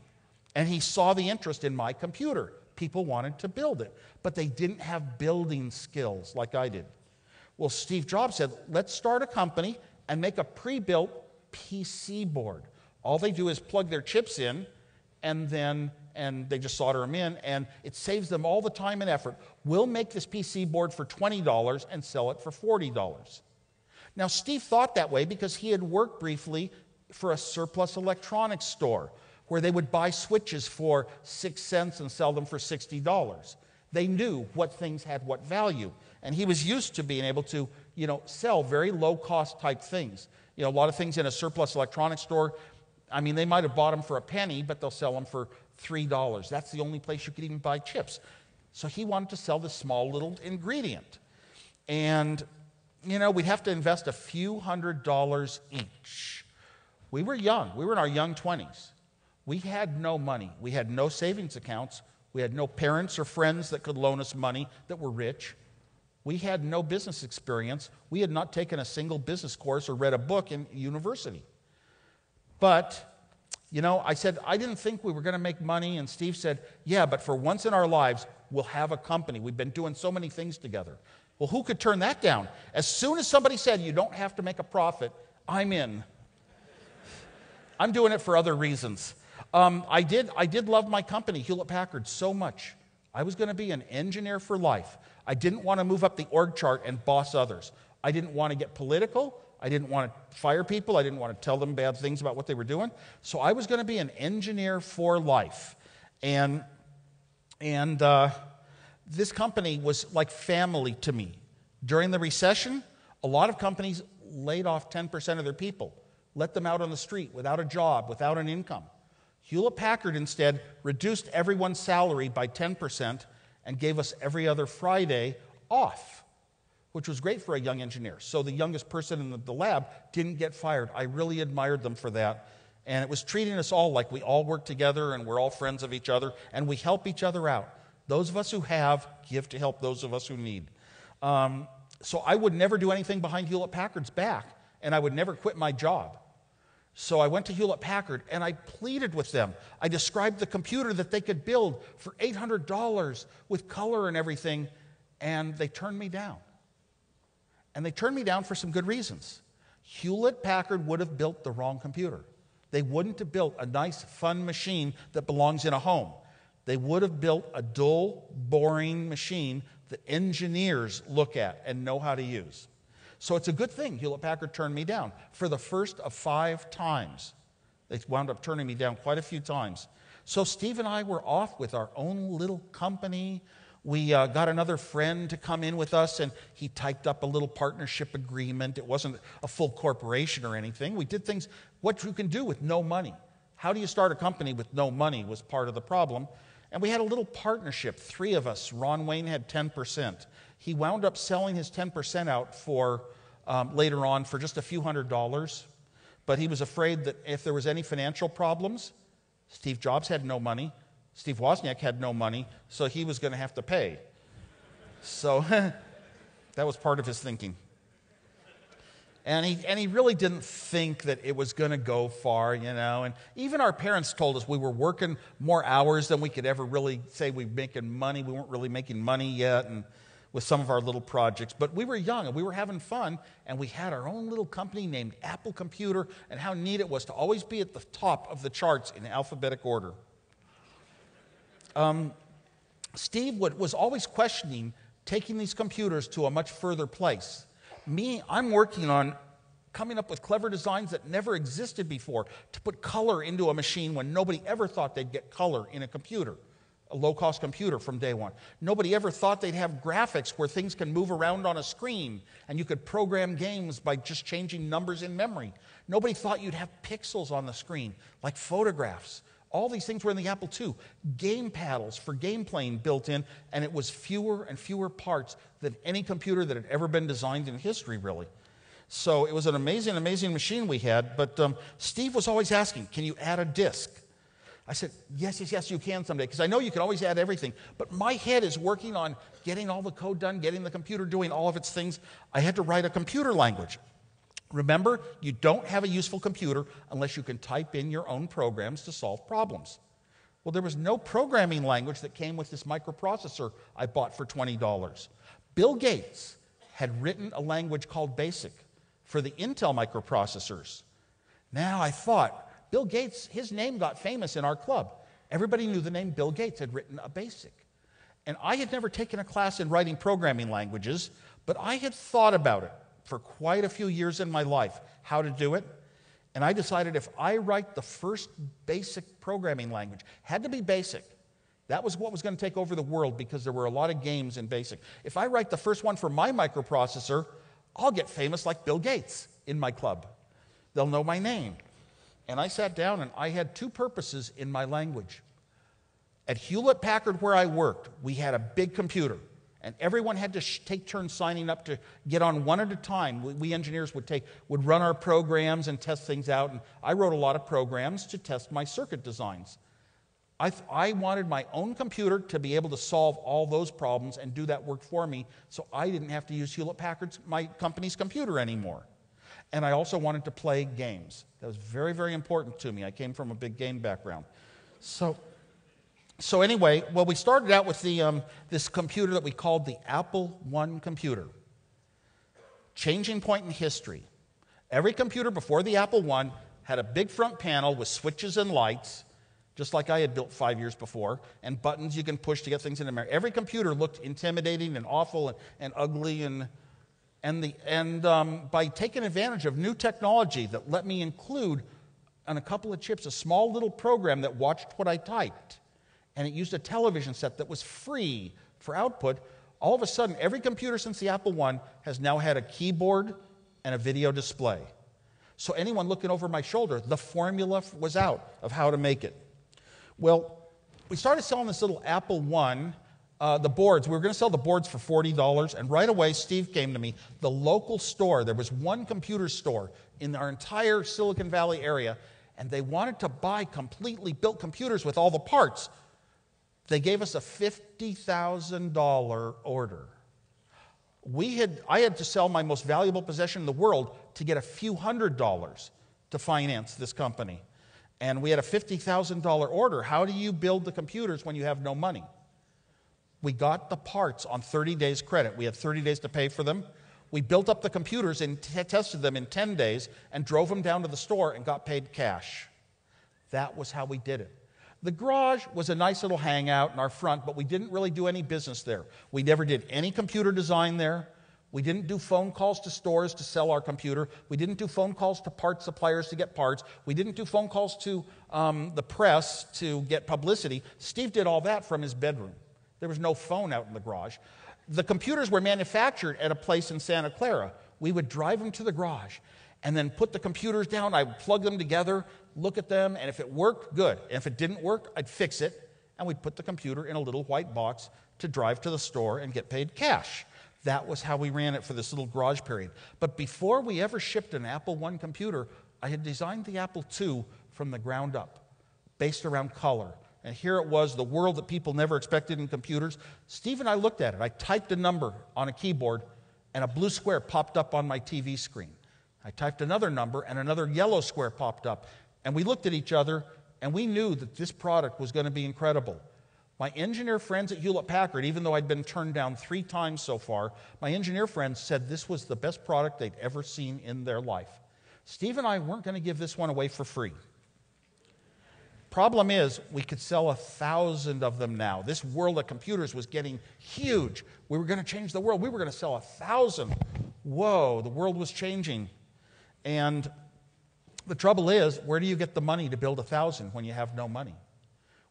and he saw the interest in my computer. People wanted to build it, but they didn't have building skills like I did. Well, Steve Jobs said, let's start a company and make a pre built PC board. All they do is plug their chips in, and then and they just solder them in, and it saves them all the time and effort. We'll make this PC board for $20 and sell it for $40. Now, Steve thought that way because he had worked briefly for a surplus electronics store where they would buy switches for six cents and sell them for $60. They knew what things had what value. And he was used to being able to, you know, sell very low cost type things. You know, a lot of things in a surplus electronics store I mean, they might have bought them for a penny, but they'll sell them for $3. That's the only place you could even buy chips. So he wanted to sell this small little ingredient. And, you know, we'd have to invest a few hundred dollars each. We were young, we were in our young 20s. We had no money, we had no savings accounts, we had no parents or friends that could loan us money that were rich. We had no business experience. We had not taken a single business course or read a book in university. But, you know, I said, I didn't think we were going to make money. And Steve said, Yeah, but for once in our lives, we'll have a company. We've been doing so many things together. Well, who could turn that down? As soon as somebody said, You don't have to make a profit, I'm in. I'm doing it for other reasons. Um, I, did, I did love my company, Hewlett Packard, so much. I was going to be an engineer for life. I didn't want to move up the org chart and boss others. I didn't want to get political. I didn't want to fire people. I didn't want to tell them bad things about what they were doing. So I was going to be an engineer for life. And, and uh, this company was like family to me. During the recession, a lot of companies laid off 10% of their people, let them out on the street without a job, without an income. Hewlett Packard instead reduced everyone's salary by 10% and gave us every other Friday off which was great for a young engineer. So the youngest person in the lab didn't get fired. I really admired them for that. And it was treating us all like we all work together and we're all friends of each other and we help each other out. Those of us who have give to help those of us who need. Um, so I would never do anything behind Hewlett Packard's back and I would never quit my job. So I went to Hewlett Packard and I pleaded with them. I described the computer that they could build for $800 with color and everything, and they turned me down. And they turned me down for some good reasons. Hewlett Packard would have built the wrong computer. They wouldn't have built a nice, fun machine that belongs in a home. They would have built a dull, boring machine that engineers look at and know how to use. So it's a good thing Hewlett Packard turned me down for the first of five times. They wound up turning me down quite a few times. So Steve and I were off with our own little company we uh, got another friend to come in with us and he typed up a little partnership agreement. It wasn't a full corporation or anything. We did things, what you can do with no money. How do you start a company with no money was part of the problem. And we had a little partnership, three of us. Ron Wayne had 10%. He wound up selling his 10% out for um, later on for just a few hundred dollars. But he was afraid that if there was any financial problems, Steve Jobs had no money. Steve Wozniak had no money, so he was going to have to pay. So [LAUGHS] that was part of his thinking. And he, and he really didn't think that it was going to go far, you know. And even our parents told us we were working more hours than we could ever really say we were making money. We weren't really making money yet and with some of our little projects. But we were young and we were having fun. And we had our own little company named Apple Computer. And how neat it was to always be at the top of the charts in alphabetic order. Um, Steve would, was always questioning taking these computers to a much further place. Me, I'm working on coming up with clever designs that never existed before to put color into a machine when nobody ever thought they'd get color in a computer, a low cost computer from day one. Nobody ever thought they'd have graphics where things can move around on a screen and you could program games by just changing numbers in memory. Nobody thought you'd have pixels on the screen like photographs. All these things were in the Apple II. Game paddles for game playing built in, and it was fewer and fewer parts than any computer that had ever been designed in history, really. So it was an amazing, amazing machine we had. But um, Steve was always asking, Can you add a disk? I said, Yes, yes, yes, you can someday, because I know you can always add everything. But my head is working on getting all the code done, getting the computer doing all of its things. I had to write a computer language. Remember, you don't have a useful computer unless you can type in your own programs to solve problems. Well, there was no programming language that came with this microprocessor I bought for $20. Bill Gates had written a language called BASIC for the Intel microprocessors. Now I thought, Bill Gates, his name got famous in our club. Everybody knew the name Bill Gates had written a BASIC. And I had never taken a class in writing programming languages, but I had thought about it for quite a few years in my life how to do it. And I decided if I write the first basic programming language, had to be basic. That was what was going to take over the world because there were a lot of games in basic. If I write the first one for my microprocessor, I'll get famous like Bill Gates in my club. They'll know my name. And I sat down and I had two purposes in my language. At Hewlett Packard, where I worked, we had a big computer, and everyone had to sh- take turns signing up to get on one at a time. We, we engineers would, take, would run our programs and test things out, and I wrote a lot of programs to test my circuit designs. I, th- I wanted my own computer to be able to solve all those problems and do that work for me so I didn't have to use Hewlett Packard's, my company's computer anymore. And I also wanted to play games. That was very, very important to me. I came from a big game background. So, so anyway, well, we started out with the, um, this computer that we called the Apple I computer. Changing point in history. Every computer before the Apple I had a big front panel with switches and lights just like I had built five years before, and buttons you can push to get things in there. Every computer looked intimidating and awful and, and ugly, and, and, the, and um, by taking advantage of new technology that let me include on a couple of chips a small little program that watched what I typed, and it used a television set that was free for output, all of a sudden, every computer since the Apple I has now had a keyboard and a video display. So, anyone looking over my shoulder, the formula was out of how to make it. Well, we started selling this little Apple One, uh, the boards. We were going to sell the boards for $40, and right away, Steve came to me. The local store, there was one computer store in our entire Silicon Valley area, and they wanted to buy completely built computers with all the parts. They gave us a $50,000 order. We had, I had to sell my most valuable possession in the world to get a few hundred dollars to finance this company and we had a $50,000 order. How do you build the computers when you have no money? We got the parts on 30 days credit. We had 30 days to pay for them. We built up the computers and t- tested them in 10 days and drove them down to the store and got paid cash. That was how we did it. The garage was a nice little hangout in our front, but we didn't really do any business there. We never did any computer design there. We didn't do phone calls to stores to sell our computer. We didn't do phone calls to parts suppliers to get parts. We didn't do phone calls to um, the press to get publicity. Steve did all that from his bedroom. There was no phone out in the garage. The computers were manufactured at a place in Santa Clara. We would drive them to the garage and then put the computers down. I would plug them together, look at them, and if it worked, good. And if it didn't work, I'd fix it, and we'd put the computer in a little white box to drive to the store and get paid cash. That was how we ran it for this little garage period. But before we ever shipped an Apple I computer, I had designed the Apple II from the ground up, based around color. And here it was, the world that people never expected in computers. Steve and I looked at it. I typed a number on a keyboard, and a blue square popped up on my TV screen. I typed another number, and another yellow square popped up. And we looked at each other, and we knew that this product was going to be incredible. My engineer friends at Hewlett Packard, even though I'd been turned down three times so far, my engineer friends said this was the best product they'd ever seen in their life. Steve and I weren't going to give this one away for free. Problem is, we could sell a thousand of them now. This world of computers was getting huge. We were going to change the world. We were going to sell a thousand. Whoa, the world was changing. And the trouble is, where do you get the money to build a thousand when you have no money?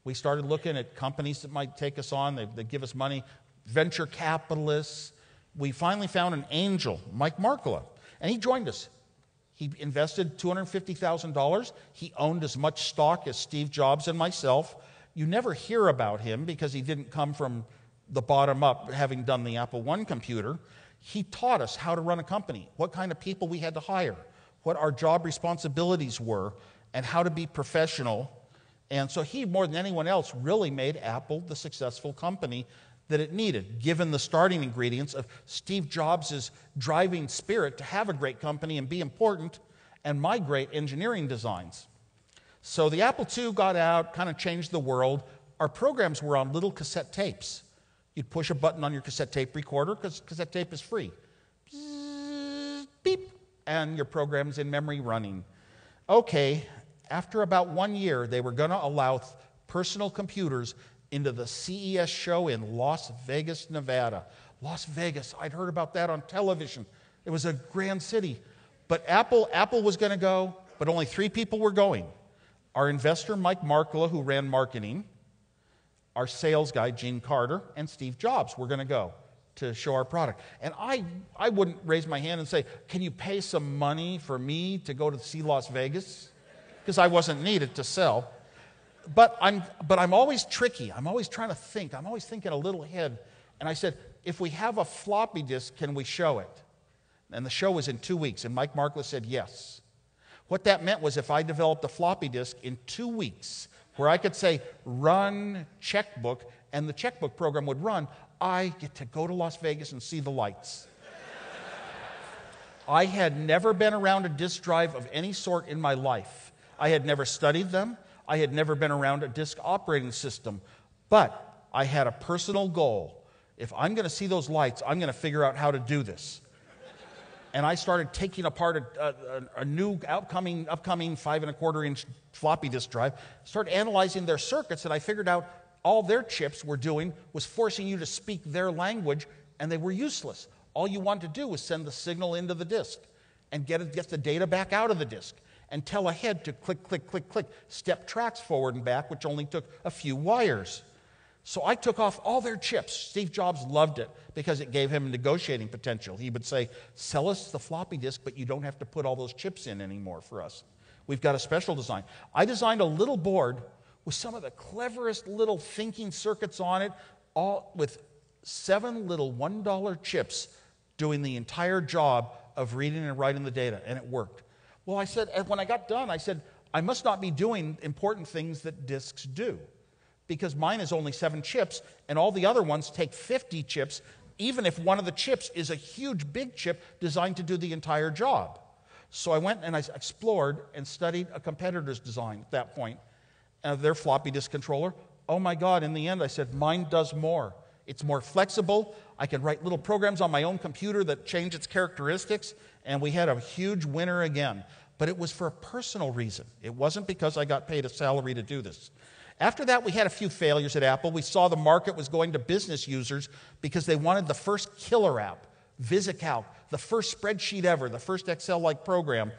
We started looking at companies that might take us on, they, give us money, venture capitalists. We finally found an angel, Mike Markkula, and he joined us. He invested $250,000. He owned as much stock as Steve Jobs and myself. You never hear about him because he didn't come from the bottom up, having done the Apple I computer. He taught us how to run a company, what kind of people we had to hire, what our job responsibilities were, and how to be professional and so he, more than anyone else, really made Apple the successful company that it needed, given the starting ingredients of Steve Jobs' driving spirit to have a great company and be important, and my great engineering designs. So the Apple II got out, kind of changed the world. Our programs were on little cassette tapes. You'd push a button on your cassette tape recorder because cassette tape is free. beep, and your program's in memory running. Okay, after about one year, they were going to allow personal computers into the CES show in Las Vegas, Nevada. Las Vegas, I'd heard about that on television. It was a grand city. But Apple, Apple was going to go, but only three people were going. Our investor, Mike Markkula, who ran marketing, our sales guy, Gene Carter, and Steve Jobs were going to go to show our product. And I, I wouldn't raise my hand and say, Can you pay some money for me to go to see Las Vegas? because I wasn't needed to sell. But I'm, but I'm always tricky. I'm always trying to think. I'm always thinking a little ahead. And I said, if we have a floppy disk, can we show it? And the show was in two weeks. And Mike Markkula said yes. What that meant was if I developed a floppy disk in two weeks, where I could say, run checkbook, and the checkbook program would run, I get to go to Las Vegas and see the lights. I had never been around a disk drive of any sort in my life. I had never studied them. I had never been around a disk operating system. But I had a personal goal. If I'm going to see those lights, I'm going to figure out how to do this. And I started taking apart a, a, a new upcoming, upcoming five and a quarter inch floppy disk drive, started analyzing their circuits, and I figured out all their chips were doing was forcing you to speak their language, and they were useless. All you wanted to do was send the signal into the disk and get, it, get the data back out of the disk and tell a head to click, click, click, click, step tracks forward and back, which only took a few wires. So I took off all their chips. Steve Jobs loved it because it gave him negotiating potential. He would say, Sell us the floppy disk, but you don't have to put all those chips in anymore for us. We've got a special design. I designed a little board with some of the cleverest little thinking circuits on it, all with seven little $1 chips doing the entire job of reading and writing the data, and it worked. Well, I said, when I got done, I said, I must not be doing important things that disks do because mine is only seven chips, and all the other ones take 50 chips, even if one of the chips is a huge big chip designed to do the entire job. So I went and I explored and studied a competitor's design at that point of their floppy disk controller. Oh my God, in the end, I said, mine does more. It's more flexible. I can write little programs on my own computer that change its characteristics. And we had a huge winner again. But it was for a personal reason. It wasn't because I got paid a salary to do this. After that, we had a few failures at Apple. We saw the market was going to business users because they wanted the first killer app, VisiCalc, the first spreadsheet ever, the first Excel like program.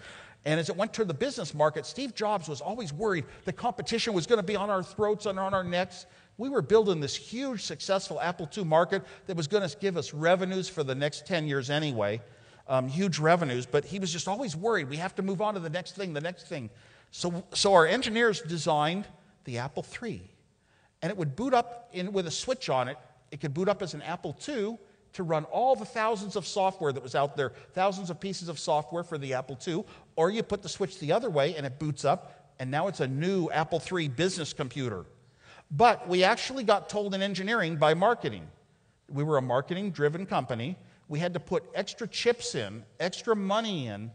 And as it went to the business market, Steve Jobs was always worried the competition was going to be on our throats and on our necks. We were building this huge, successful Apple II market that was going to give us revenues for the next 10 years anyway, um, huge revenues. But he was just always worried we have to move on to the next thing, the next thing. So, so our engineers designed the Apple III. And it would boot up in, with a switch on it. It could boot up as an Apple II to run all the thousands of software that was out there, thousands of pieces of software for the Apple II, or you put the switch the other way and it boots up, and now it's a new Apple III business computer. But we actually got told in engineering by marketing. We were a marketing driven company. We had to put extra chips in, extra money in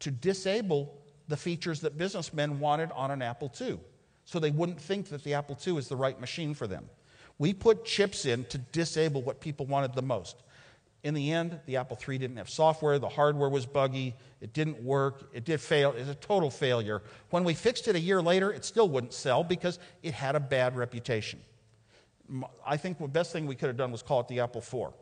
to disable the features that businessmen wanted on an Apple II so they wouldn't think that the Apple II is the right machine for them. We put chips in to disable what people wanted the most. In the end, the Apple III didn't have software, the hardware was buggy, it didn't work, it did fail, it was a total failure. When we fixed it a year later, it still wouldn't sell because it had a bad reputation. I think the best thing we could have done was call it the Apple IV.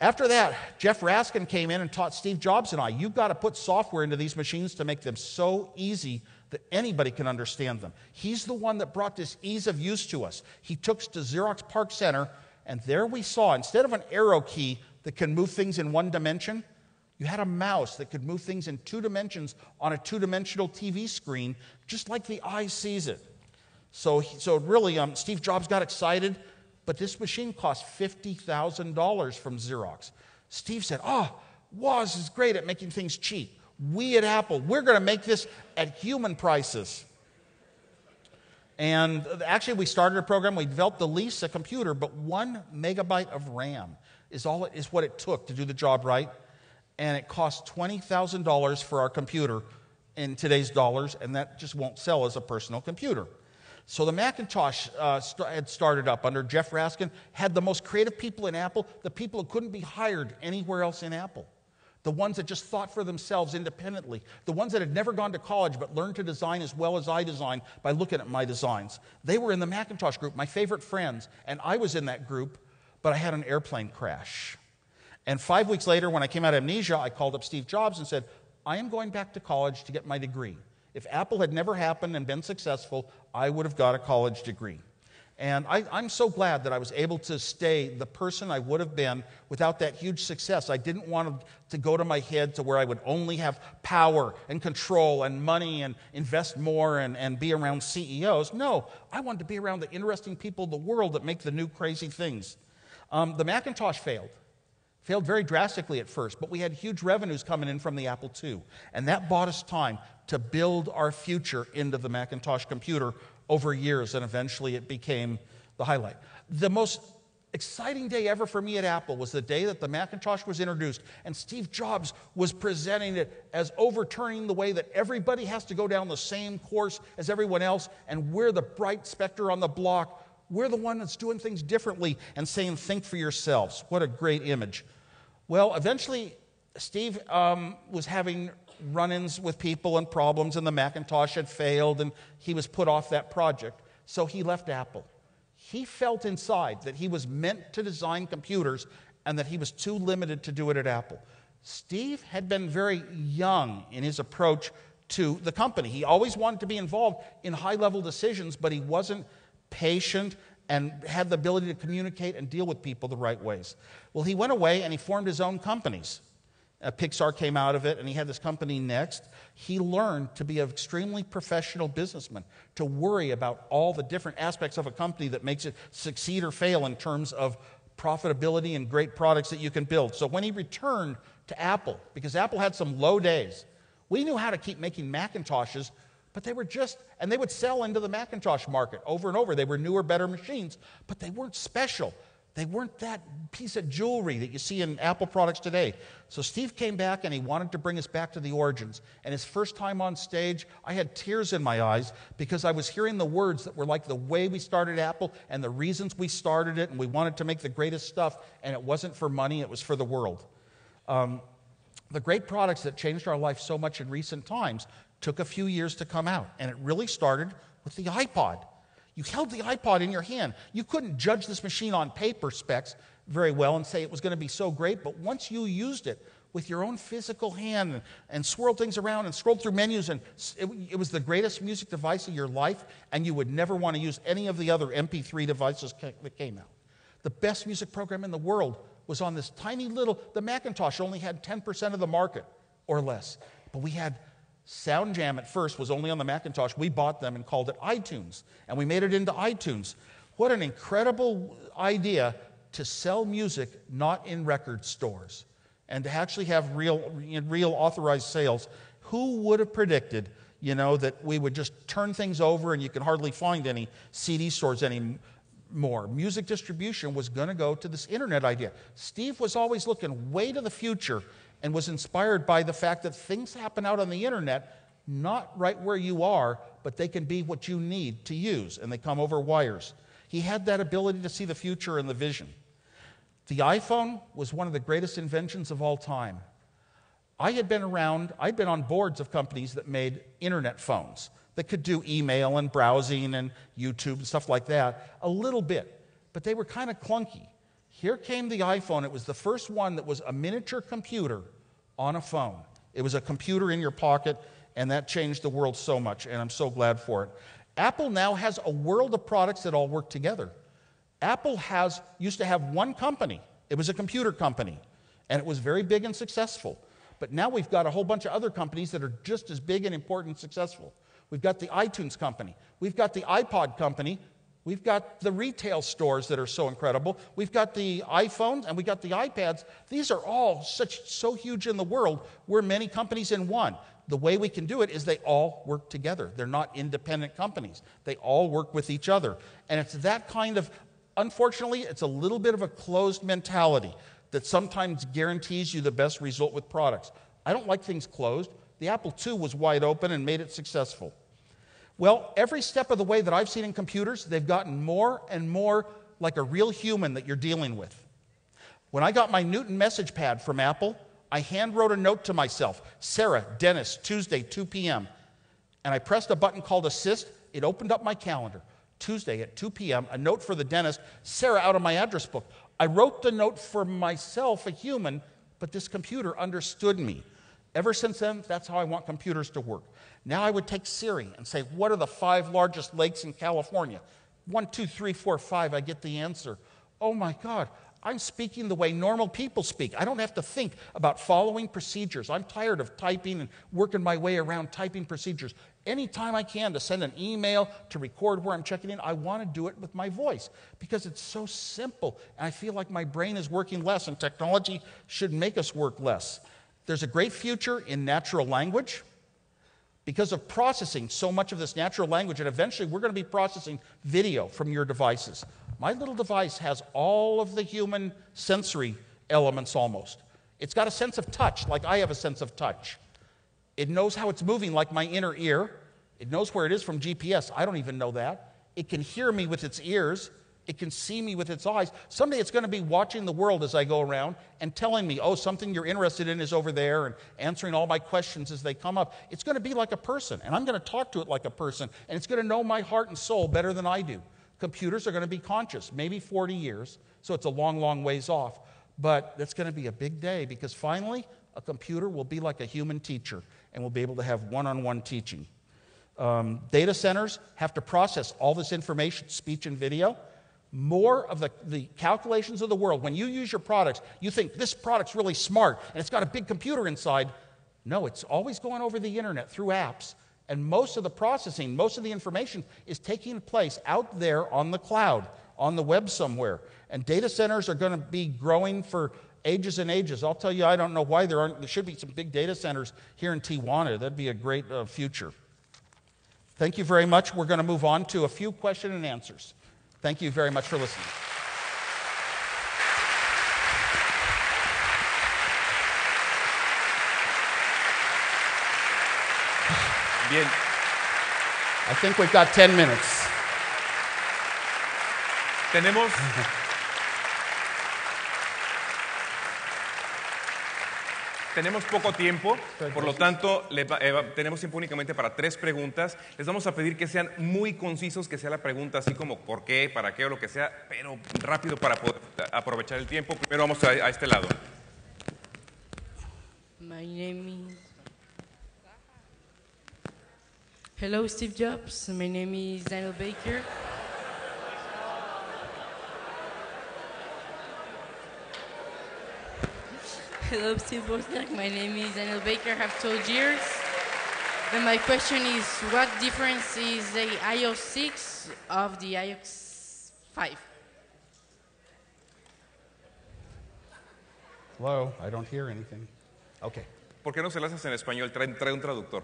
After that, Jeff Raskin came in and taught Steve Jobs and I, you've got to put software into these machines to make them so easy that anybody can understand them. He's the one that brought this ease of use to us. He took us to Xerox PARC Center, and there we saw, instead of an arrow key that can move things in one dimension, you had a mouse that could move things in two dimensions on a two dimensional TV screen, just like the eye sees it. So, so really, um, Steve Jobs got excited, but this machine cost $50,000 from Xerox. Steve said, Oh, Woz is great at making things cheap. We at Apple, we're going to make this at human prices. And actually, we started a program. We developed the Lisa computer, but one megabyte of RAM is all it, is what it took to do the job right. And it cost twenty thousand dollars for our computer in today's dollars, and that just won't sell as a personal computer. So the Macintosh uh, st- had started up under Jeff Raskin, had the most creative people in Apple, the people who couldn't be hired anywhere else in Apple the ones that just thought for themselves independently, the ones that had never gone to college but learned to design as well as I design by looking at my designs. They were in the Macintosh group, my favorite friends, and I was in that group, but I had an airplane crash. And five weeks later, when I came out of amnesia, I called up Steve Jobs and said, I am going back to college to get my degree. If Apple had never happened and been successful, I would have got a college degree. And I, am so glad that I was able to stay the person I would have been without that huge success. I didn't want to go to my head to where I would only have power and control and money and invest more and, and be around CEOs. No, I wanted to be around the interesting people of the world that make the new crazy things. Um, the Macintosh failed. Failed very drastically at first, but we had huge revenues coming in from the Apple II. And that bought us time to build our future into the Macintosh computer over years, and eventually it became the highlight. The most exciting day ever for me at Apple was the day that the Macintosh was introduced and Steve Jobs was presenting it as overturning the way that everybody has to go down the same course as everyone else, and we're the bright specter on the block. We're the one that's doing things differently and saying, think for yourselves. What a great image. Well, eventually, Steve um, was having run ins with people and problems, and the Macintosh had failed, and he was put off that project. So he left Apple. He felt inside that he was meant to design computers and that he was too limited to do it at Apple. Steve had been very young in his approach to the company. He always wanted to be involved in high level decisions, but he wasn't patient and had the ability to communicate and deal with people the right ways. Well, he went away and he formed his own companies. Uh, Pixar came out of it, and he had this company NeXT. He learned to be an extremely professional businessman, to worry about all the different aspects of a company that makes it succeed or fail in terms of profitability and great products that you can build. So when he returned to Apple, because Apple had some low days, we knew how to keep making Macintoshes, but they were just, and they would sell into the Macintosh market over and over. They were newer, better machines, but they weren't special. They weren't that piece of jewelry that you see in Apple products today. So Steve came back and he wanted to bring us back to the origins. And his first time on stage, I had tears in my eyes because I was hearing the words that were like the way we started Apple and the reasons we started it, and we wanted to make the greatest stuff, and it wasn't for money, it was for the world. Um, the great products that changed our life so much in recent times took a few years to come out, and it really started with the iPod. You held the iPod in your hand. You couldn't judge this machine on paper specs very well and say it was going to be so great, but once you used it with your own physical hand and, and swirled things around and scrolled through menus, and it, it was the greatest music device of your life, and you would never want to use any of the other MP3 devices that came out. The best music program in the world was on this tiny little, the Macintosh only had 10% of the market or less, but we had SoundJam at first was only on the Macintosh. We bought them and called it iTunes, and we made it into iTunes. What an incredible idea to sell music not in record stores and to actually have real, real authorized sales. Who would have predicted, you know, that we would just turn things over and you could hardly find any CD stores anymore? Music distribution was going to go to this internet idea. Steve was always looking way to the future and was inspired by the fact that things happen out on the internet, not right where you are, but they can be what you need to use, and they come over wires. He had that ability to see the future and the vision. The iPhone was one of the greatest inventions of all time. I had been around, I'd been on boards of companies that made internet phones that could do email and browsing and YouTube and stuff like that a little bit, but they were kind of clunky. Here came the iPhone. It was the first one that was a miniature computer on a phone. It was a computer in your pocket, and that changed the world so much, and I'm so glad for it. Apple now has a world of products that all work together. Apple has used to have one company. It was a computer company, and it was very big and successful. But now we've got a whole bunch of other companies that are just as big and important and successful. We've got the iTunes company. We've got the iPod company, We've got the retail stores that are so incredible. We've got the iPhones and we've got the iPads. These are all such so huge in the world. We're many companies in one. The way we can do it is they all work together. They're not independent companies. They all work with each other. And it's that kind of unfortunately, it's a little bit of a closed mentality that sometimes guarantees you the best result with products. I don't like things closed. The Apple II was wide open and made it successful. Well, every step of the way that I've seen in computers, they've gotten more and more like a real human that you're dealing with. When I got my Newton MessagePad from Apple, I hand wrote a note to myself Sarah, dentist, Tuesday, 2 p.m. And I pressed a button called Assist. It opened up my calendar. Tuesday at 2 p.m., a note for the dentist, Sarah, out of my address book. I wrote the note for myself, a human, but this computer understood me. Ever since then, that's how I want computers to work. Now I would take Siri and say, What are the five largest lakes in California? one, two, three, four, five, I get the answer. Oh my God, I'm speaking the way normal people speak. I don't have to think about following procedures. I'm tired of typing and working my way around typing procedures. Anytime I can to send an email, to record where I'm checking in, I want to do it with my voice because it's so simple. And I feel like my brain is working less, and technology should make us work less. There's a great future in natural language because of processing so much of this natural language, and eventually we're going to be processing video from your devices. My little device has all of the human sensory elements almost. It's got a sense of touch, like I have a sense of touch. It knows how it's moving, like my inner ear. It knows where it is from GPS. I don't even know that. It can hear me with its ears. It can see me with its eyes. Someday it's going to be watching the world as I go around and telling me, oh, something you're interested in is over there and answering all my questions as they come up. It's going to be like a person, and I'm going to talk to it like a person, and it's going to know my heart and soul better than I do. Computers are going to be conscious, maybe 40 years, so it's a long, long ways off. But that's going to be a big day because finally, a computer will be like a human teacher and we'll be able to have one on one teaching. Um, data centers have to process all this information, speech and video. More of the, the calculations of the world, when you use your products, you think this product's really smart and it's got a big computer inside. No, it's always going over the internet through apps. And most of the processing, most of the information is taking place out there on the cloud, on the web somewhere. And data centers are going to be growing for ages and ages. I'll tell you, I don't know why there aren't. There should be some big data centers here in Tijuana. That'd be a great uh, future. Thank you very much. We're going to move on to a few question and answers. Thank you very much for listening. Bien. I think we've got 10 minutes. Tenemos. [LAUGHS] Tenemos poco tiempo, por lo tanto le eh, tenemos tiempo únicamente para tres preguntas. Les vamos a pedir que sean muy concisos, que sea la pregunta así como por qué, para qué o lo que sea, pero rápido para poder aprovechar el tiempo. Primero vamos a, a este lado. My name is. Hello, Steve Jobs. My name is Daniel Baker. Hello, Steve Wozniak. My name is Daniel Baker. I have 12 years. And my question is what difference is the iOS 6 of the iOS 5? Hello, I don't hear anything. Okay. ¿Por qué no se las haces en español? Trae, trae un traductor.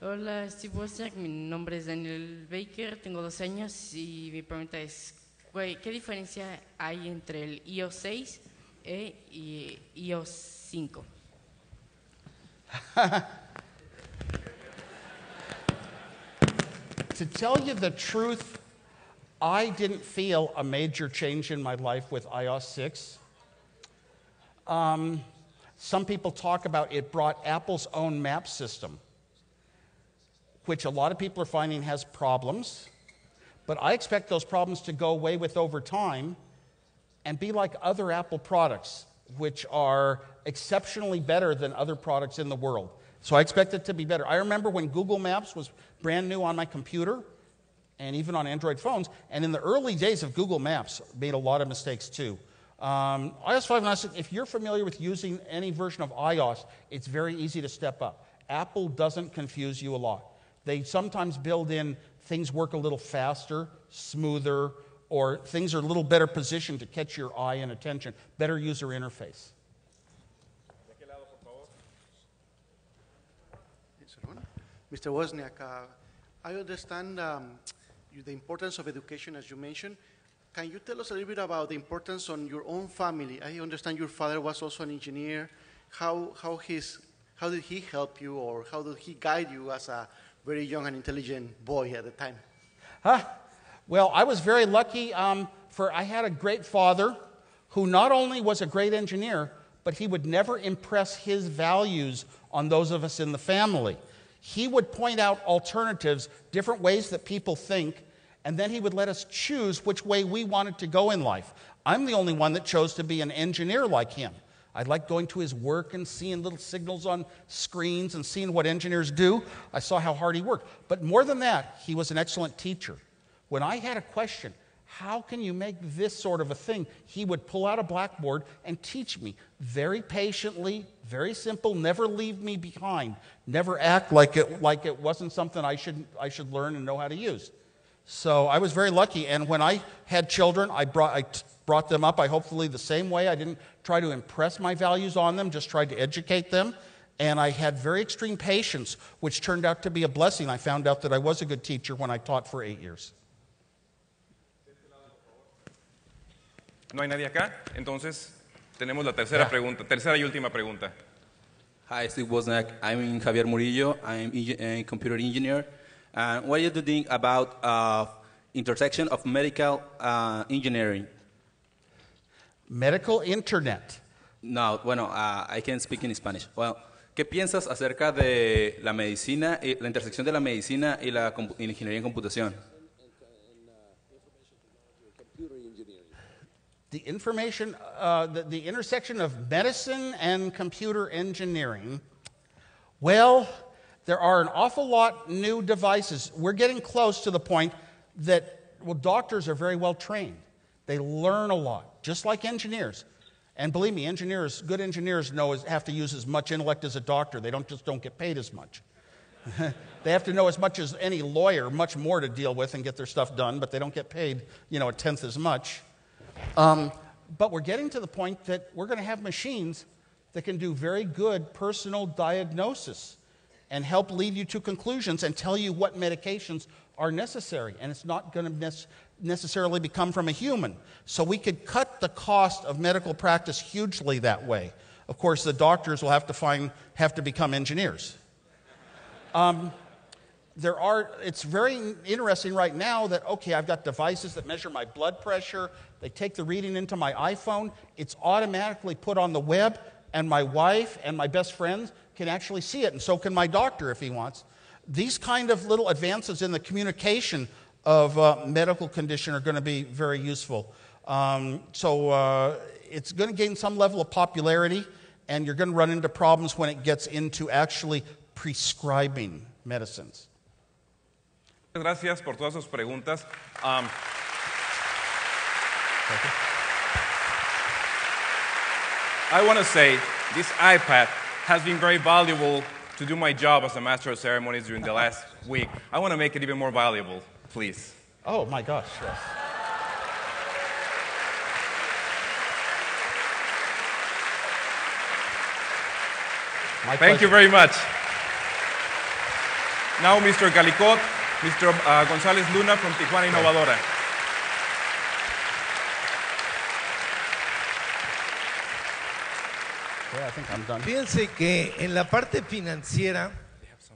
Hola, Steve Wozniak. Mi nombre es Daniel Baker, tengo 12 años y mi pregunta es: ¿cuál- ¿qué diferencia hay entre el iOS 6 e y iOS [LAUGHS] 5? To tell you the truth, I didn't feel a major change in my life with iOS 6. Um, some people talk about it brought Apple's own map system, which a lot of people are finding has problems. But I expect those problems to go away with over time and be like other Apple products, which are exceptionally better than other products in the world. So I expect it to be better. I remember when Google Maps was brand new on my computer and even on Android phones, and in the early days of Google Maps, made a lot of mistakes too. Um, iOS 5 and iOS 6, if you're familiar with using any version of iOS, it's very easy to step up. Apple doesn't confuse you a lot. They sometimes build in things work a little faster, smoother, or things are a little better positioned to catch your eye and attention, better user interface. Mr. Wozniak, uh, I understand um, you, the importance of education, as you mentioned. Can you tell us a little bit about the importance on your own family? I understand your father was also an engineer. How, how, his, how did he help you, or how did he guide you as a very young and intelligent boy at the time? Huh? Well, I was very lucky um, for I had a great father who not only was a great engineer, but he would never impress his values on those of us in the family. He would point out alternatives, different ways that people think, and then he would let us choose which way we wanted to go in life. I'm the only one that chose to be an engineer like him. I liked going to his work and seeing little signals on screens and seeing what engineers do. I saw how hard he worked. But more than that, he was an excellent teacher. When I had a question, how can you make this sort of a thing? He would pull out a blackboard and teach me very patiently, very simple, never leave me behind, never act like it, like it wasn't something I should, I should learn and know how to use. So I was very lucky. And when I had children, I brought, I t- brought them up, I hopefully the same way. I didn't try to impress my values on them, just tried to educate them. And I had very extreme patience, which turned out to be a blessing. I found out that I was a good teacher when I taught for eight years. ¿No hay nadie acá? Entonces, tenemos la tercera pregunta, tercera y última pregunta. Hi, Steve Wozniak. I'm Javier Murillo. I'm a computer engineer. What do you think about uh, intersection of medical uh, engineering? Medical internet. No, bueno, uh, I can speak in Spanish. Well, ¿qué piensas acerca de la medicina, y la intersección de la medicina y la, compu- y la ingeniería en computación? The information, uh, the, the intersection of medicine and computer engineering. Well, there are an awful lot new devices. We're getting close to the point that, well, doctors are very well trained. They learn a lot, just like engineers. And believe me, engineers, good engineers know have to use as much intellect as a doctor. They don't just don't get paid as much. [LAUGHS] they have to know as much as any lawyer, much more to deal with and get their stuff done, but they don't get paid, you know, a tenth as much. Um, but we're getting to the point that we're going to have machines that can do very good personal diagnosis and help lead you to conclusions and tell you what medications are necessary. And it's not going to nec- necessarily become from a human. So we could cut the cost of medical practice hugely that way. Of course, the doctors will have to find have to become engineers there are it's very interesting right now that okay i've got devices that measure my blood pressure. They take the reading into my iphone. It's automatically put on the web and my wife and my best friends can actually see it and so can my doctor if he wants. These kind of little advances in the communication of uh, medical condition are going to be very useful. Um, so uh, it's going to gain some level of popularity and you're going to run into problems when it gets into actually prescribing medicines Muchas gracias por todas sus preguntas. Um, I want to say this iPad has been very valuable to do my job as a master of ceremonies during the last [LAUGHS] week. I want to make it even more valuable, please. Oh my gosh, yes. My Thank you very much. Now, Mr. Calicot, Mr. uh, González Luna from Tijuana Innovadora. Fíjense que en la parte financiera,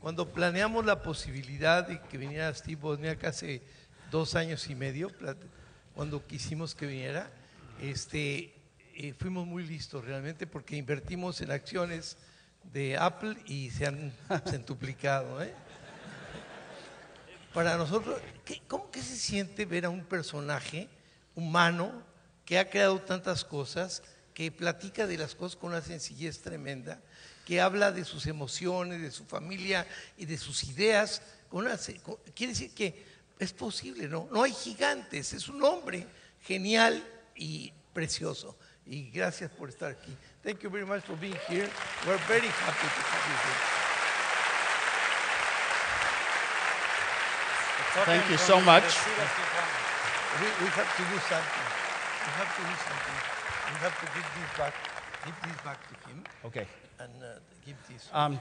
cuando planeamos la posibilidad de que viniera Steve Wozniak hace dos años y medio, cuando quisimos que viniera, este, eh, fuimos muy listos realmente porque invertimos en acciones de Apple y se han [LAUGHS] centuplicado. ¿eh? Para nosotros, ¿qué- ¿cómo que se siente ver a un personaje humano que ha creado tantas cosas, que platica de las cosas con una sencillez tremenda, que habla de sus emociones, de su familia y de sus ideas? Con una con- quiere decir que es posible, ¿no? No hay gigantes, es un hombre genial y precioso. Y gracias por estar aquí. Thank you very much for being here. We're very happy to have you here. Thank you so much. We, we have to do something. We have to do something. We have to give this back. Give this back to him Okay. and uh, give this. Um,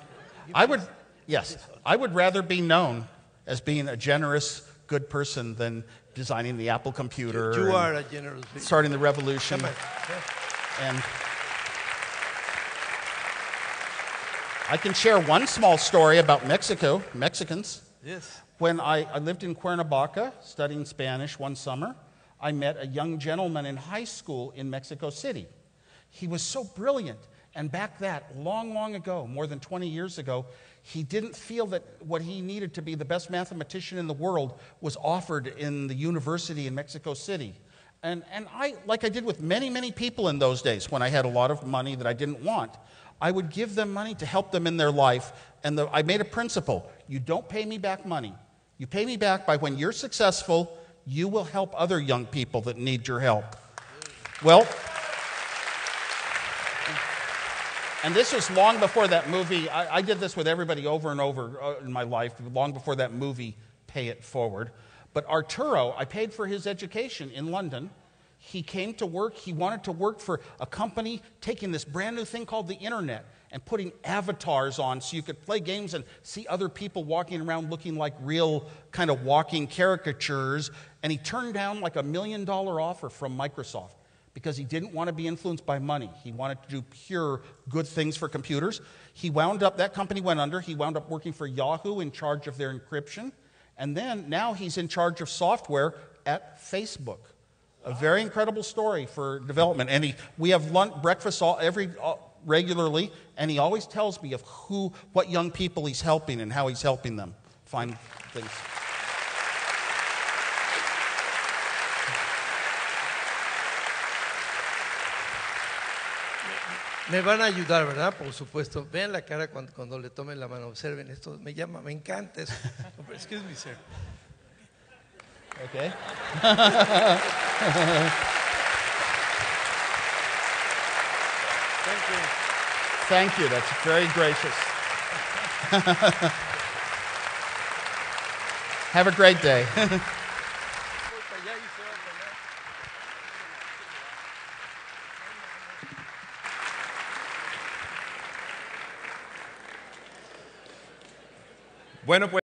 I would, yes, I would rather be known as being a generous, good person than designing the Apple computer. you and are a generous starting the revolution. And I can share one small story about Mexico, Mexicans. Yes. When I, I lived in Cuernavaca studying Spanish one summer, I met a young gentleman in high school in Mexico City. He was so brilliant. And back that, long, long ago, more than 20 years ago, he didn't feel that what he needed to be the best mathematician in the world was offered in the university in Mexico City. And, and I, like I did with many, many people in those days when I had a lot of money that I didn't want, I would give them money to help them in their life. And the, I made a principle you don't pay me back money. You pay me back by when you're successful, you will help other young people that need your help. Well, and this was long before that movie. I, I did this with everybody over and over uh, in my life, long before that movie, Pay It Forward. But Arturo, I paid for his education in London. He came to work, he wanted to work for a company taking this brand new thing called the internet and putting avatars on so you could play games and see other people walking around looking like real kind of walking caricatures. And he turned down like a million dollar offer from Microsoft because he didn't want to be influenced by money. He wanted to do pure good things for computers. He wound up, that company went under. He wound up working for Yahoo in charge of their encryption. And then now he's in charge of software at Facebook. A very incredible story for development. And he, we have lunch, breakfast all, every, uh, regularly, and he always tells me of who, what young people he's helping and how he's helping them find things. Me van a ayudar, ¿verdad? Por supuesto. Vean la cara cuando, cuando le tomen la mano. Observen esto. Me llama, me encanta eso. [LAUGHS] Excuse me, sir. Okay? [LAUGHS] Thank you. Thank you. That's very gracious. [LAUGHS] Have a great day. [LAUGHS] Bueno, pues.